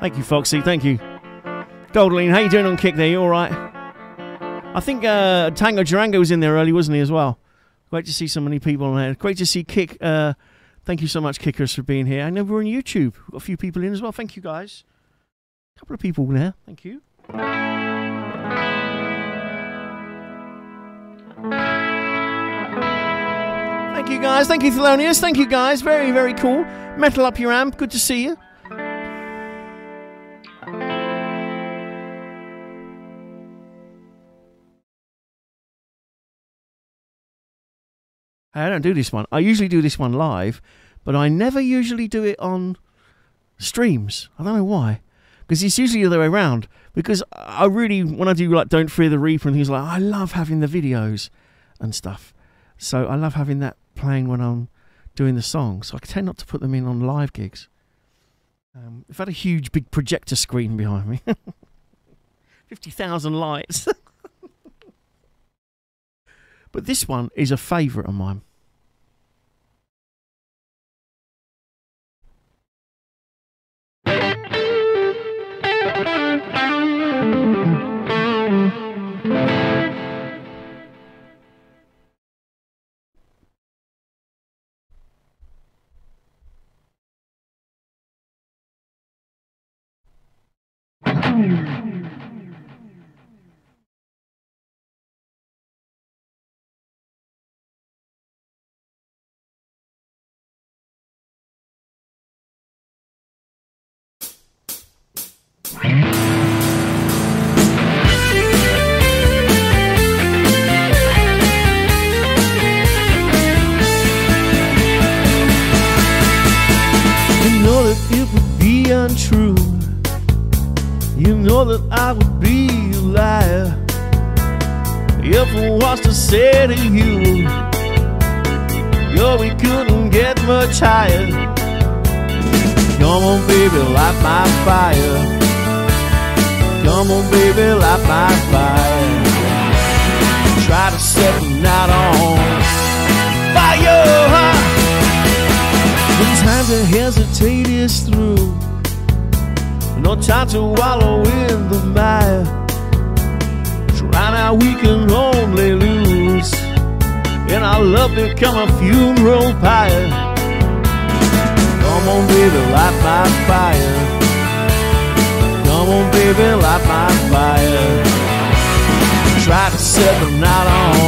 Thank you, Foxy. Thank you. Goldeline, how you doing on kick there? You all right? I think uh, Tango Durango was in there early, wasn't he, as well? Great to see so many people on there. Great to see Kick. Uh, thank you so much, Kickers, for being here. I know we're on YouTube. Got a few people in as well. Thank you, guys. A couple of people there. Thank you. Thank you, guys. Thank you, Thelonious. Thank you, guys. Very, very cool. Metal up your amp. Good to see you. I don't do this one. I usually do this one live, but I never usually do it on streams. I don't know why. because it's usually the other way around. Because I really, when I do like Don't Fear the Reaper and things like, I love having the videos and stuff. So I love having that playing when I'm doing the song. So I tend not to put them in on live gigs. Um, I've had a huge big projector screen behind me, fifty thousand lights. but this one is a favourite of mine. My fire. Try to set the night on fire. The time to hesitate is through. No time to wallow in the mire. Try now, we can only lose. And our love become a funeral pyre. Come on, baby, light my fire. Come on, baby, light fire. Try to set the night on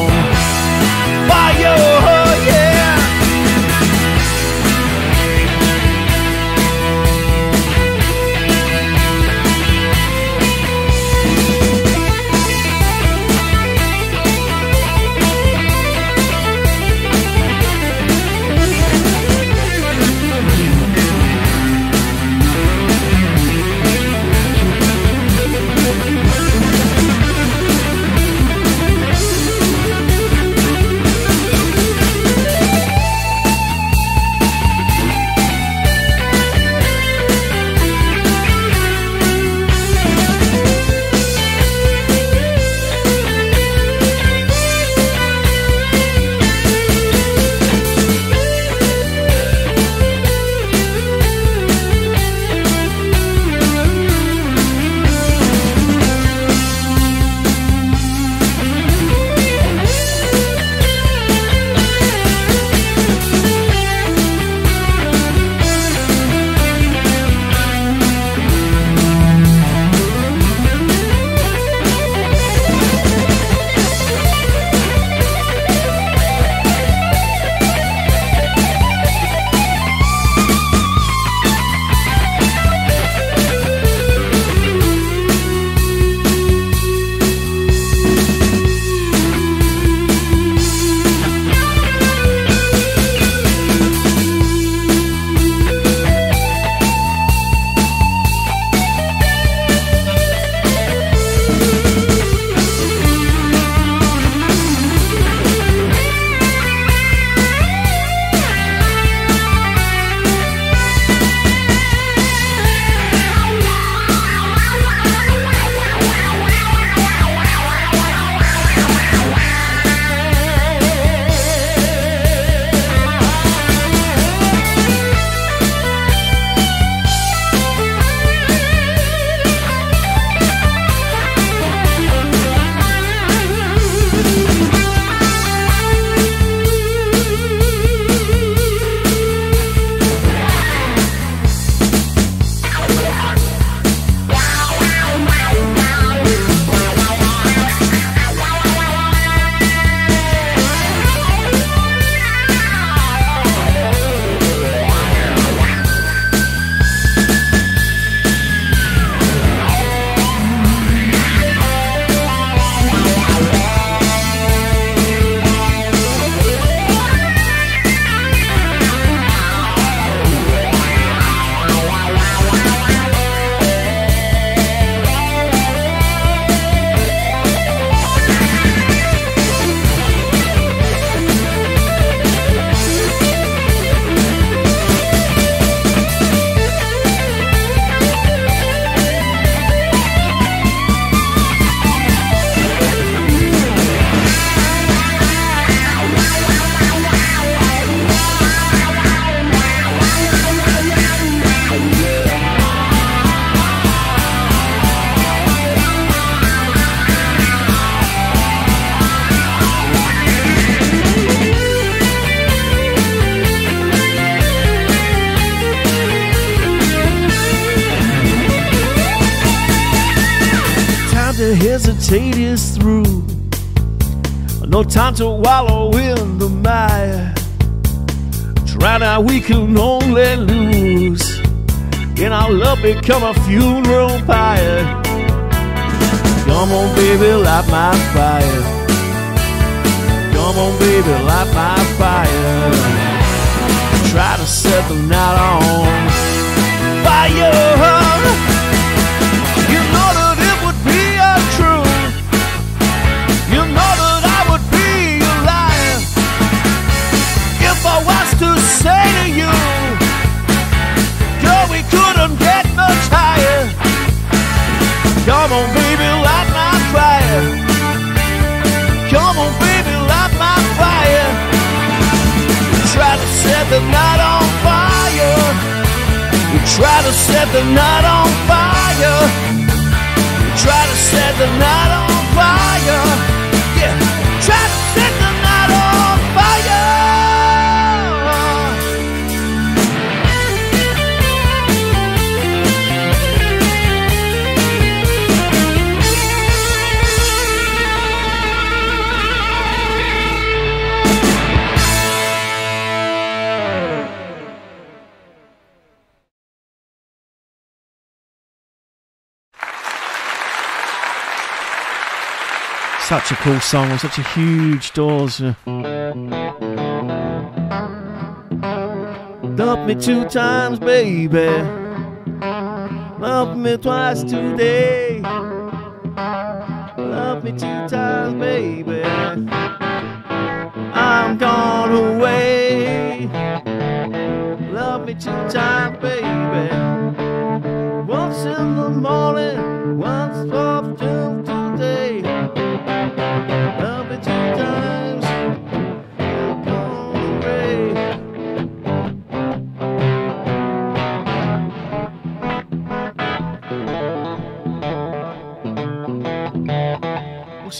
to wallow in the mire. Try now, we can only lose. And our love become a funeral pyre. Come on, baby, light my fire. Come on, baby, light my fire. Try to set the night on fire. Set the night on fire. We try to set the night on fire. We try to set the night on fire. Such a cool song with such a huge doors. Love me two times, baby. Love me twice today. Love me two times, baby. I'm gone away. Love me two times, baby. Once in the morning, once after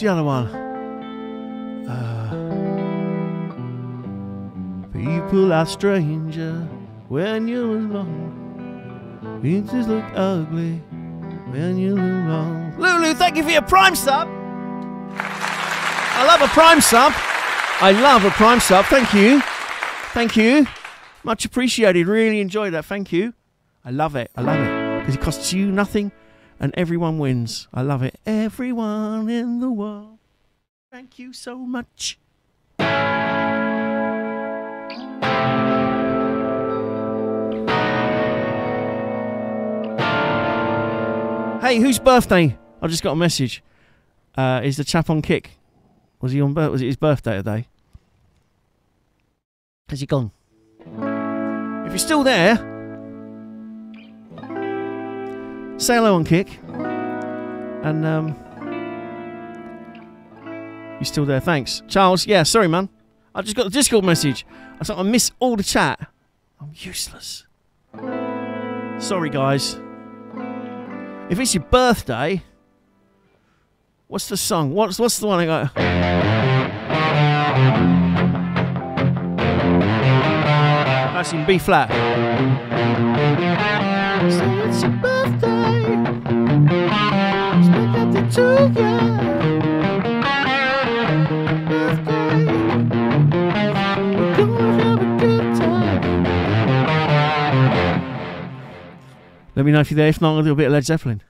the other one? Uh, People are stranger when you're alone. Things look ugly when you're alone. Lulu, thank you for your prime sub. I love a prime sub. I love a prime sub. Thank you. Thank you. Much appreciated. Really enjoyed that. Thank you. I love it. I love it. Because it costs you nothing and everyone wins. I love it. Everyone in the world. Thank you so much. Hey, whose birthday? I just got a message. Uh, is the chap on kick? Was he on? Was it his birthday today? Has he gone? If you're still there, say hello on kick. And um, you're still there. Thanks, Charles. Yeah, sorry, man. I just got the Discord message. I thought I miss all the chat. I'm useless. Sorry, guys. If it's your birthday, what's the song? What's what's the one I got? That's in B flat. Let me know if you're there. If not, I'll do a bit of Led Zeppelin.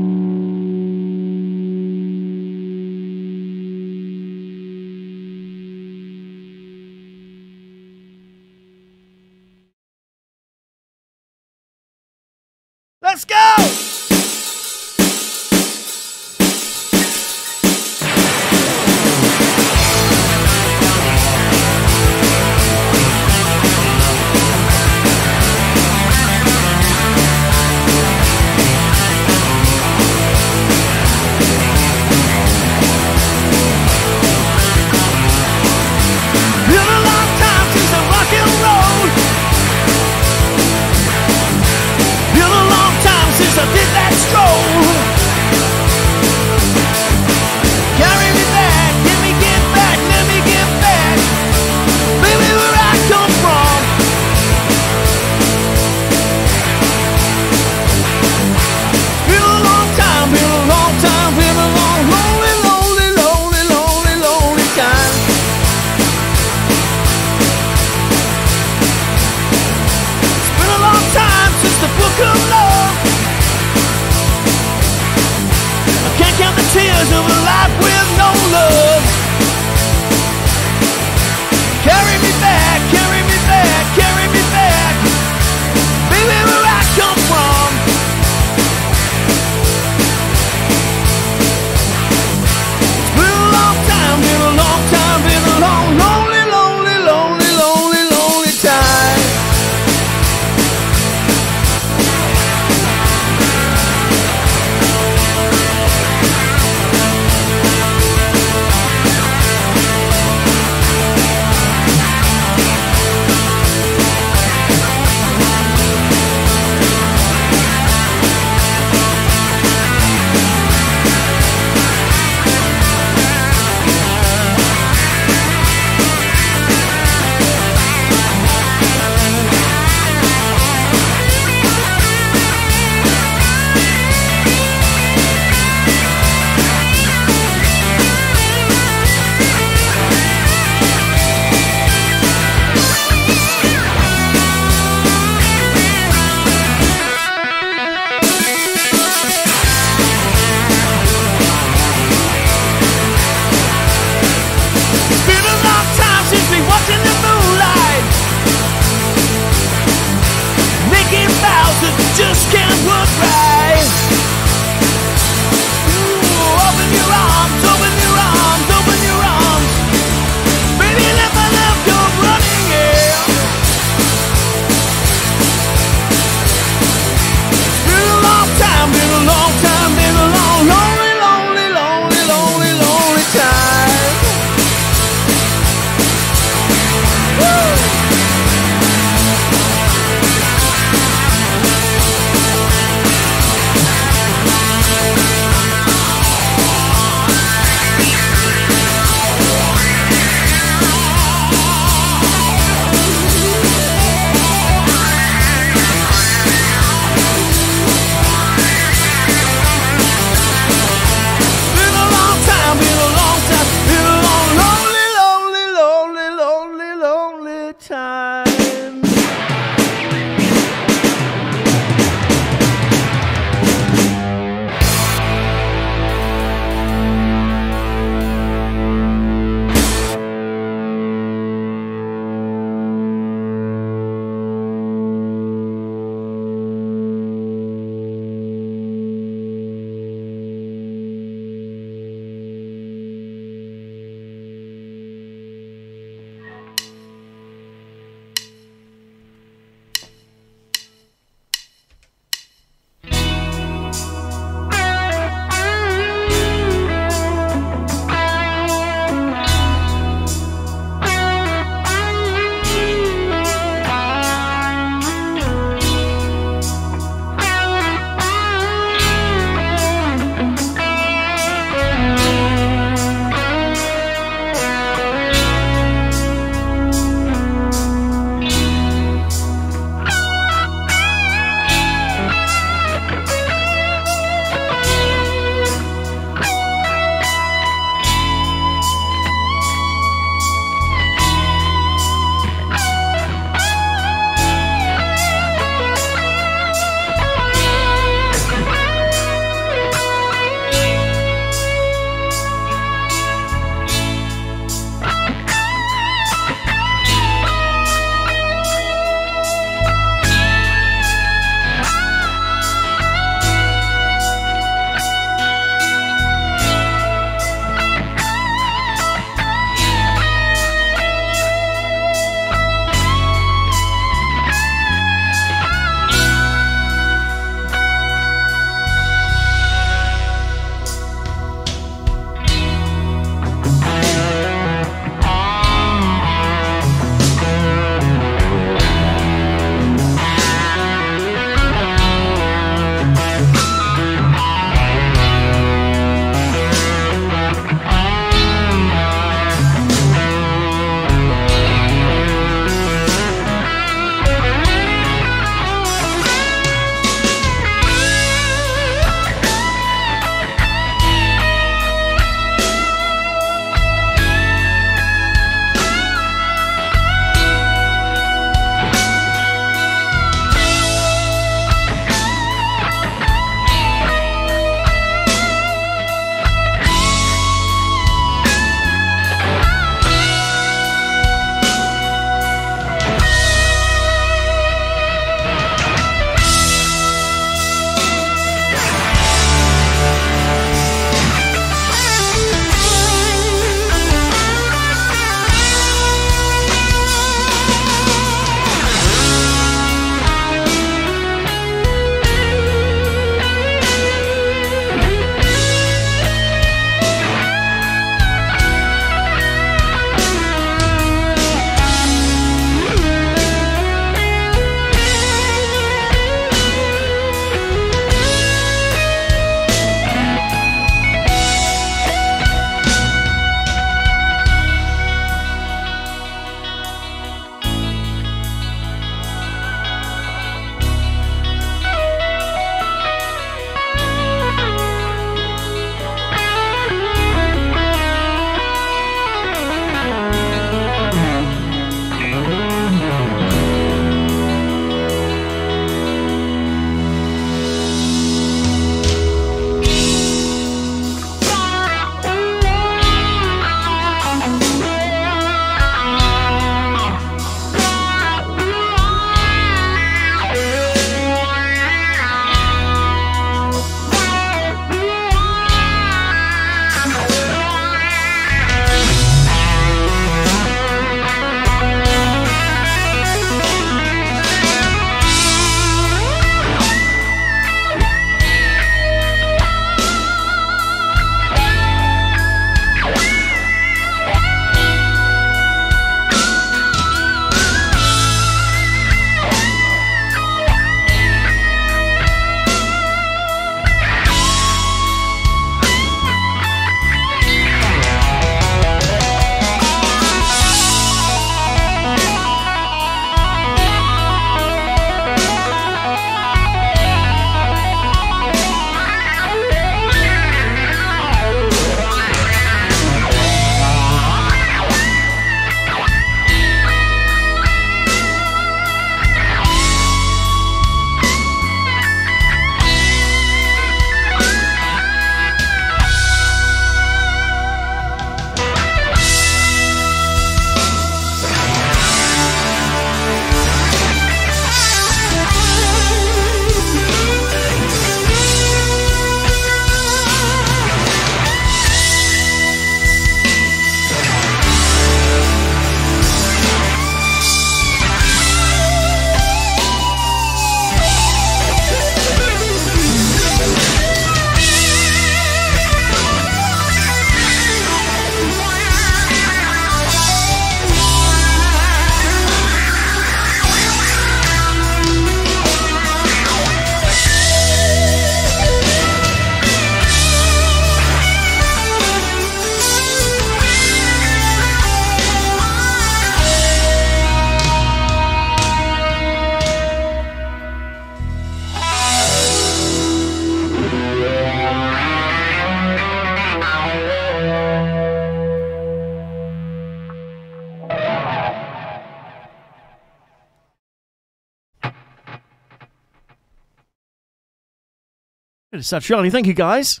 It's Satriani. Thank you, guys.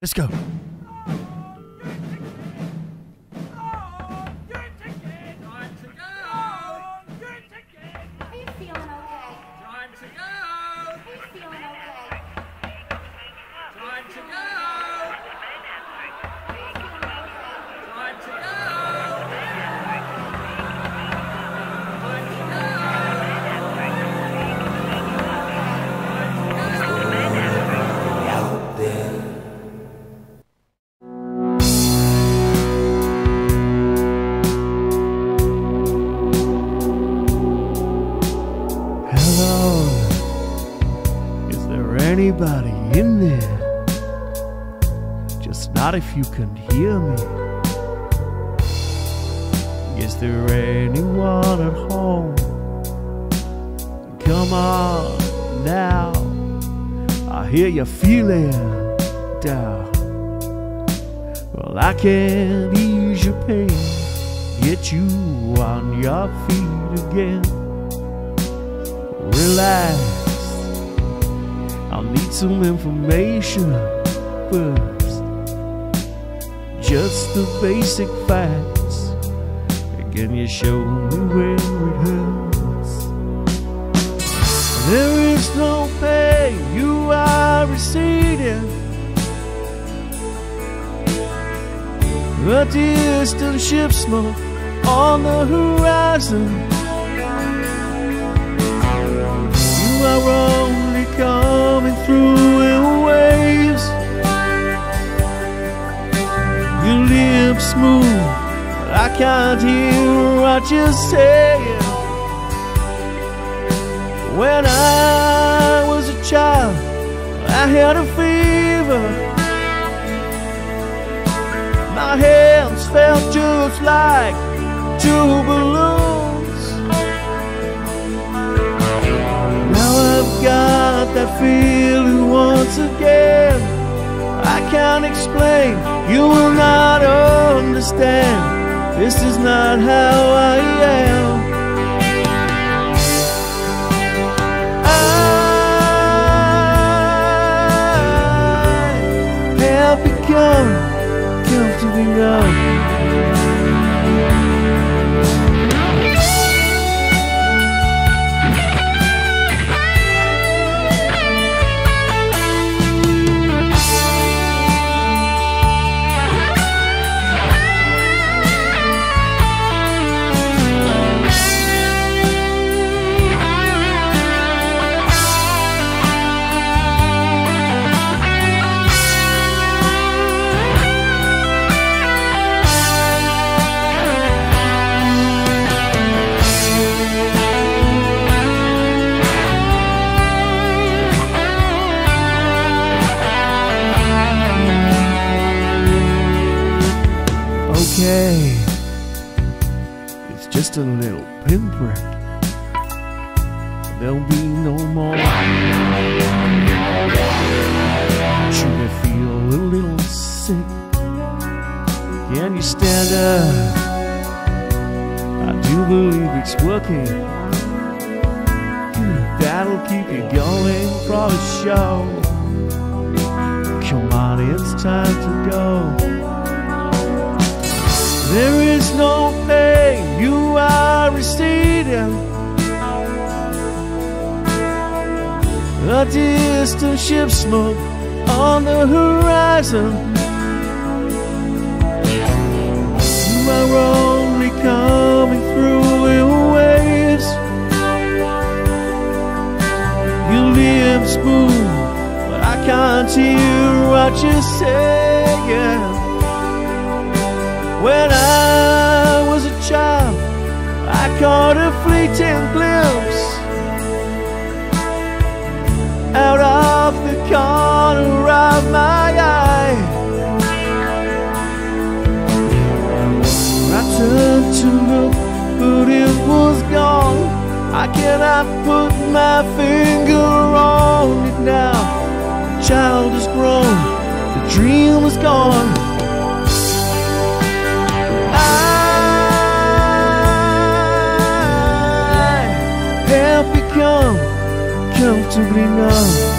Let's go. Anybody in there? Just not if you can hear me. Is there anyone at home? Come on now, I hear you feeling down. Well, I can't ease your pain, get you on your feet again relax. Need some information first. Just the basic facts. Can you show me where it hurts? There is no pain you are receiving. A distant ship smoke on the horizon. You are only coming through in waves. Your lips move, but I can't hear what you're saying. When I was a child, I had a fever. My hands felt just like two balloons. Got that feeling once again. I can't explain, you will not understand. This is not how I am. I have become comfortably numb. Okay, it's just a little pinprick. There'll be no more. Should you feel a little sick? Can you stand up? I do believe it's working. That'll keep you going for the show. Come on, it's time to go. There is no pain, you are receding. A distant ship smoke on the horizon. You are only coming through in waves. Your lips move, but I can't hear what you're saying. When I was a child, I caught a fleeting glimpse out of the corner of my eye. I turned to look, but it was gone. I cannot put my finger on it now. The child is grown, the dream is gone. Have become comfortably numb. Thank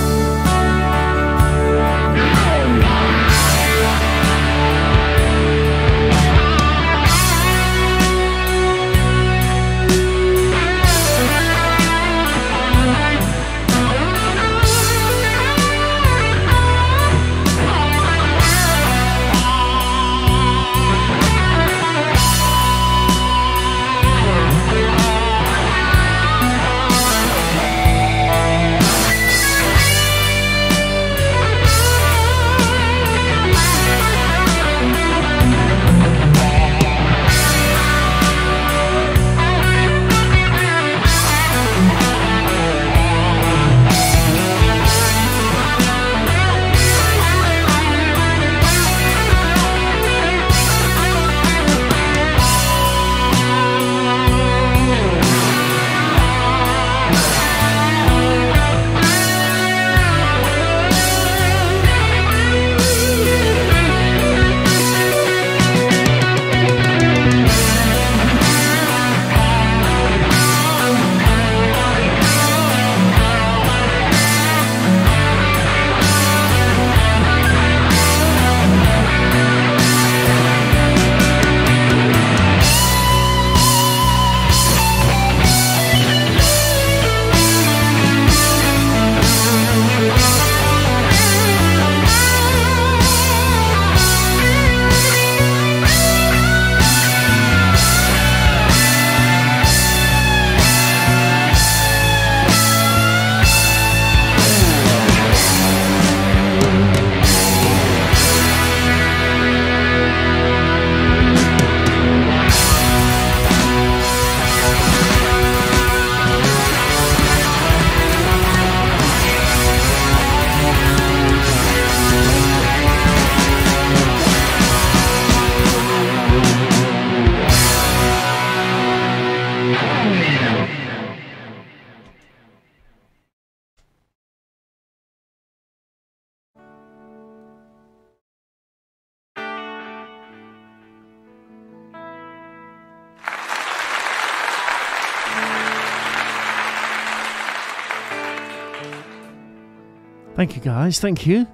you, guys. Thank you.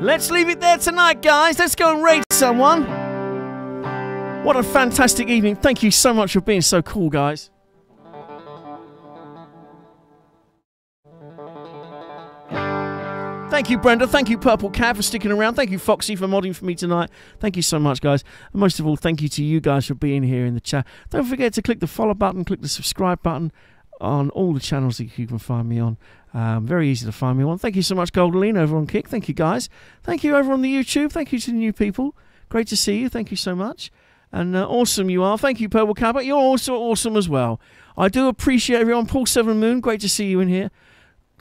Let's leave it there tonight, guys. Let's go and raid someone. What a fantastic evening. Thank you so much for being so cool, guys. Thank you, Brenda. Thank you, Purple Cat, for sticking around. Thank you, Foxy, for modding for me tonight. Thank you so much, guys. And most of all, thank you to you guys for being here in the chat. Don't forget to click the follow button, click the subscribe button on all the channels that you can find me on. Um, very easy to find me on. Thank you so much, Goldaline, over on Kick. Thank you, guys. Thank you over on the YouTube. Thank you to the new people. Great to see you. Thank you so much. And uh, awesome you are. Thank you, Purple Cabot. You're also awesome as well. I do appreciate everyone. Paul Seven Moon, great to see you in here.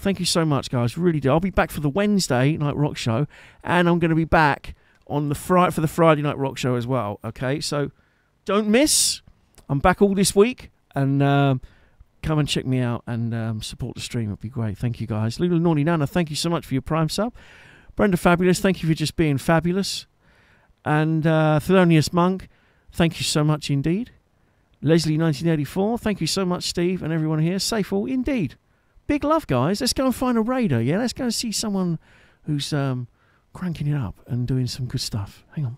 Thank you so much, guys. Really do. I'll be back for the Wednesday night rock show, and I'm going to be back on the Friday for the Friday night rock show as well. Okay, so don't miss. I'm back all this week, and um, come and check me out and um, support the stream. It'd be great. Thank you, guys. Lulu Naughty Nana, thank you so much for your prime sub. Brenda Fabulous, thank you for just being fabulous. And uh, Thelonious Monk, thank you so much indeed. Leslie 1984, thank you so much, Steve, and everyone here. Safe all indeed. Big love, guys. Let's go and find a raider. Yeah, let's go and see someone who's um, cranking it up and doing some good stuff. Hang on.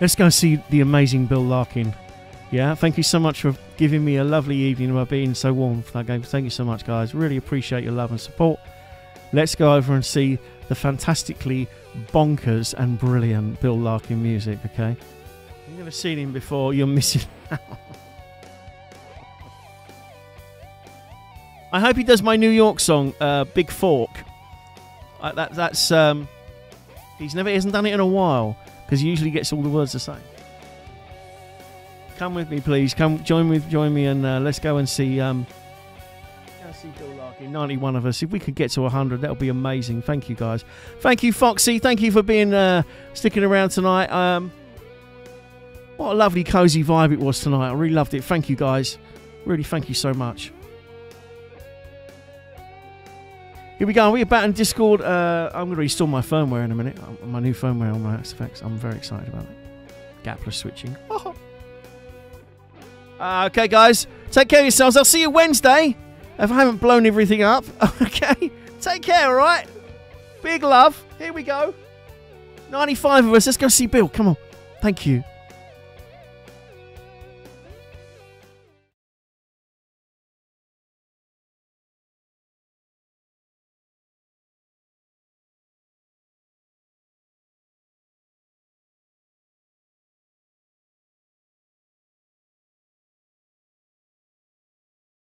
Let's go see the amazing Bill Larkin. Yeah, thank you so much for giving me a lovely evening by being so warm for that game. Thank you so much, guys. Really appreciate your love and support. Let's go over and see the fantastically bonkers and brilliant Bill Larkin music, okay? You've never seen him before, you're missing out. I hope he does my New York song, uh, Big Fork. Uh, that, that's um, he's never he hasn't done it in a while because he usually gets all the words the same. Come with me, please. Come join with join me and uh, let's go and see um, see Larkin. Ninety-one of us. If we could get to hundred, that would be amazing. Thank you, guys. Thank you, Foxy. Thank you for being uh, sticking around tonight. Um, what a lovely cozy vibe it was tonight. I really loved it. Thank you, guys. Really, thank you so much. Here we go. We are we about in Discord? Uh, I'm going to restore my firmware in a minute. Uh, My new firmware on my SFX. I'm very excited about it. Gapless switching. Uh, okay, guys. Take care of yourselves. I'll see you Wednesday. If I haven't blown everything up. Okay. Take care, all right? Big love. Here we go. 95 of us. Let's go see Bill. Come on. Thank you.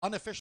Unofficial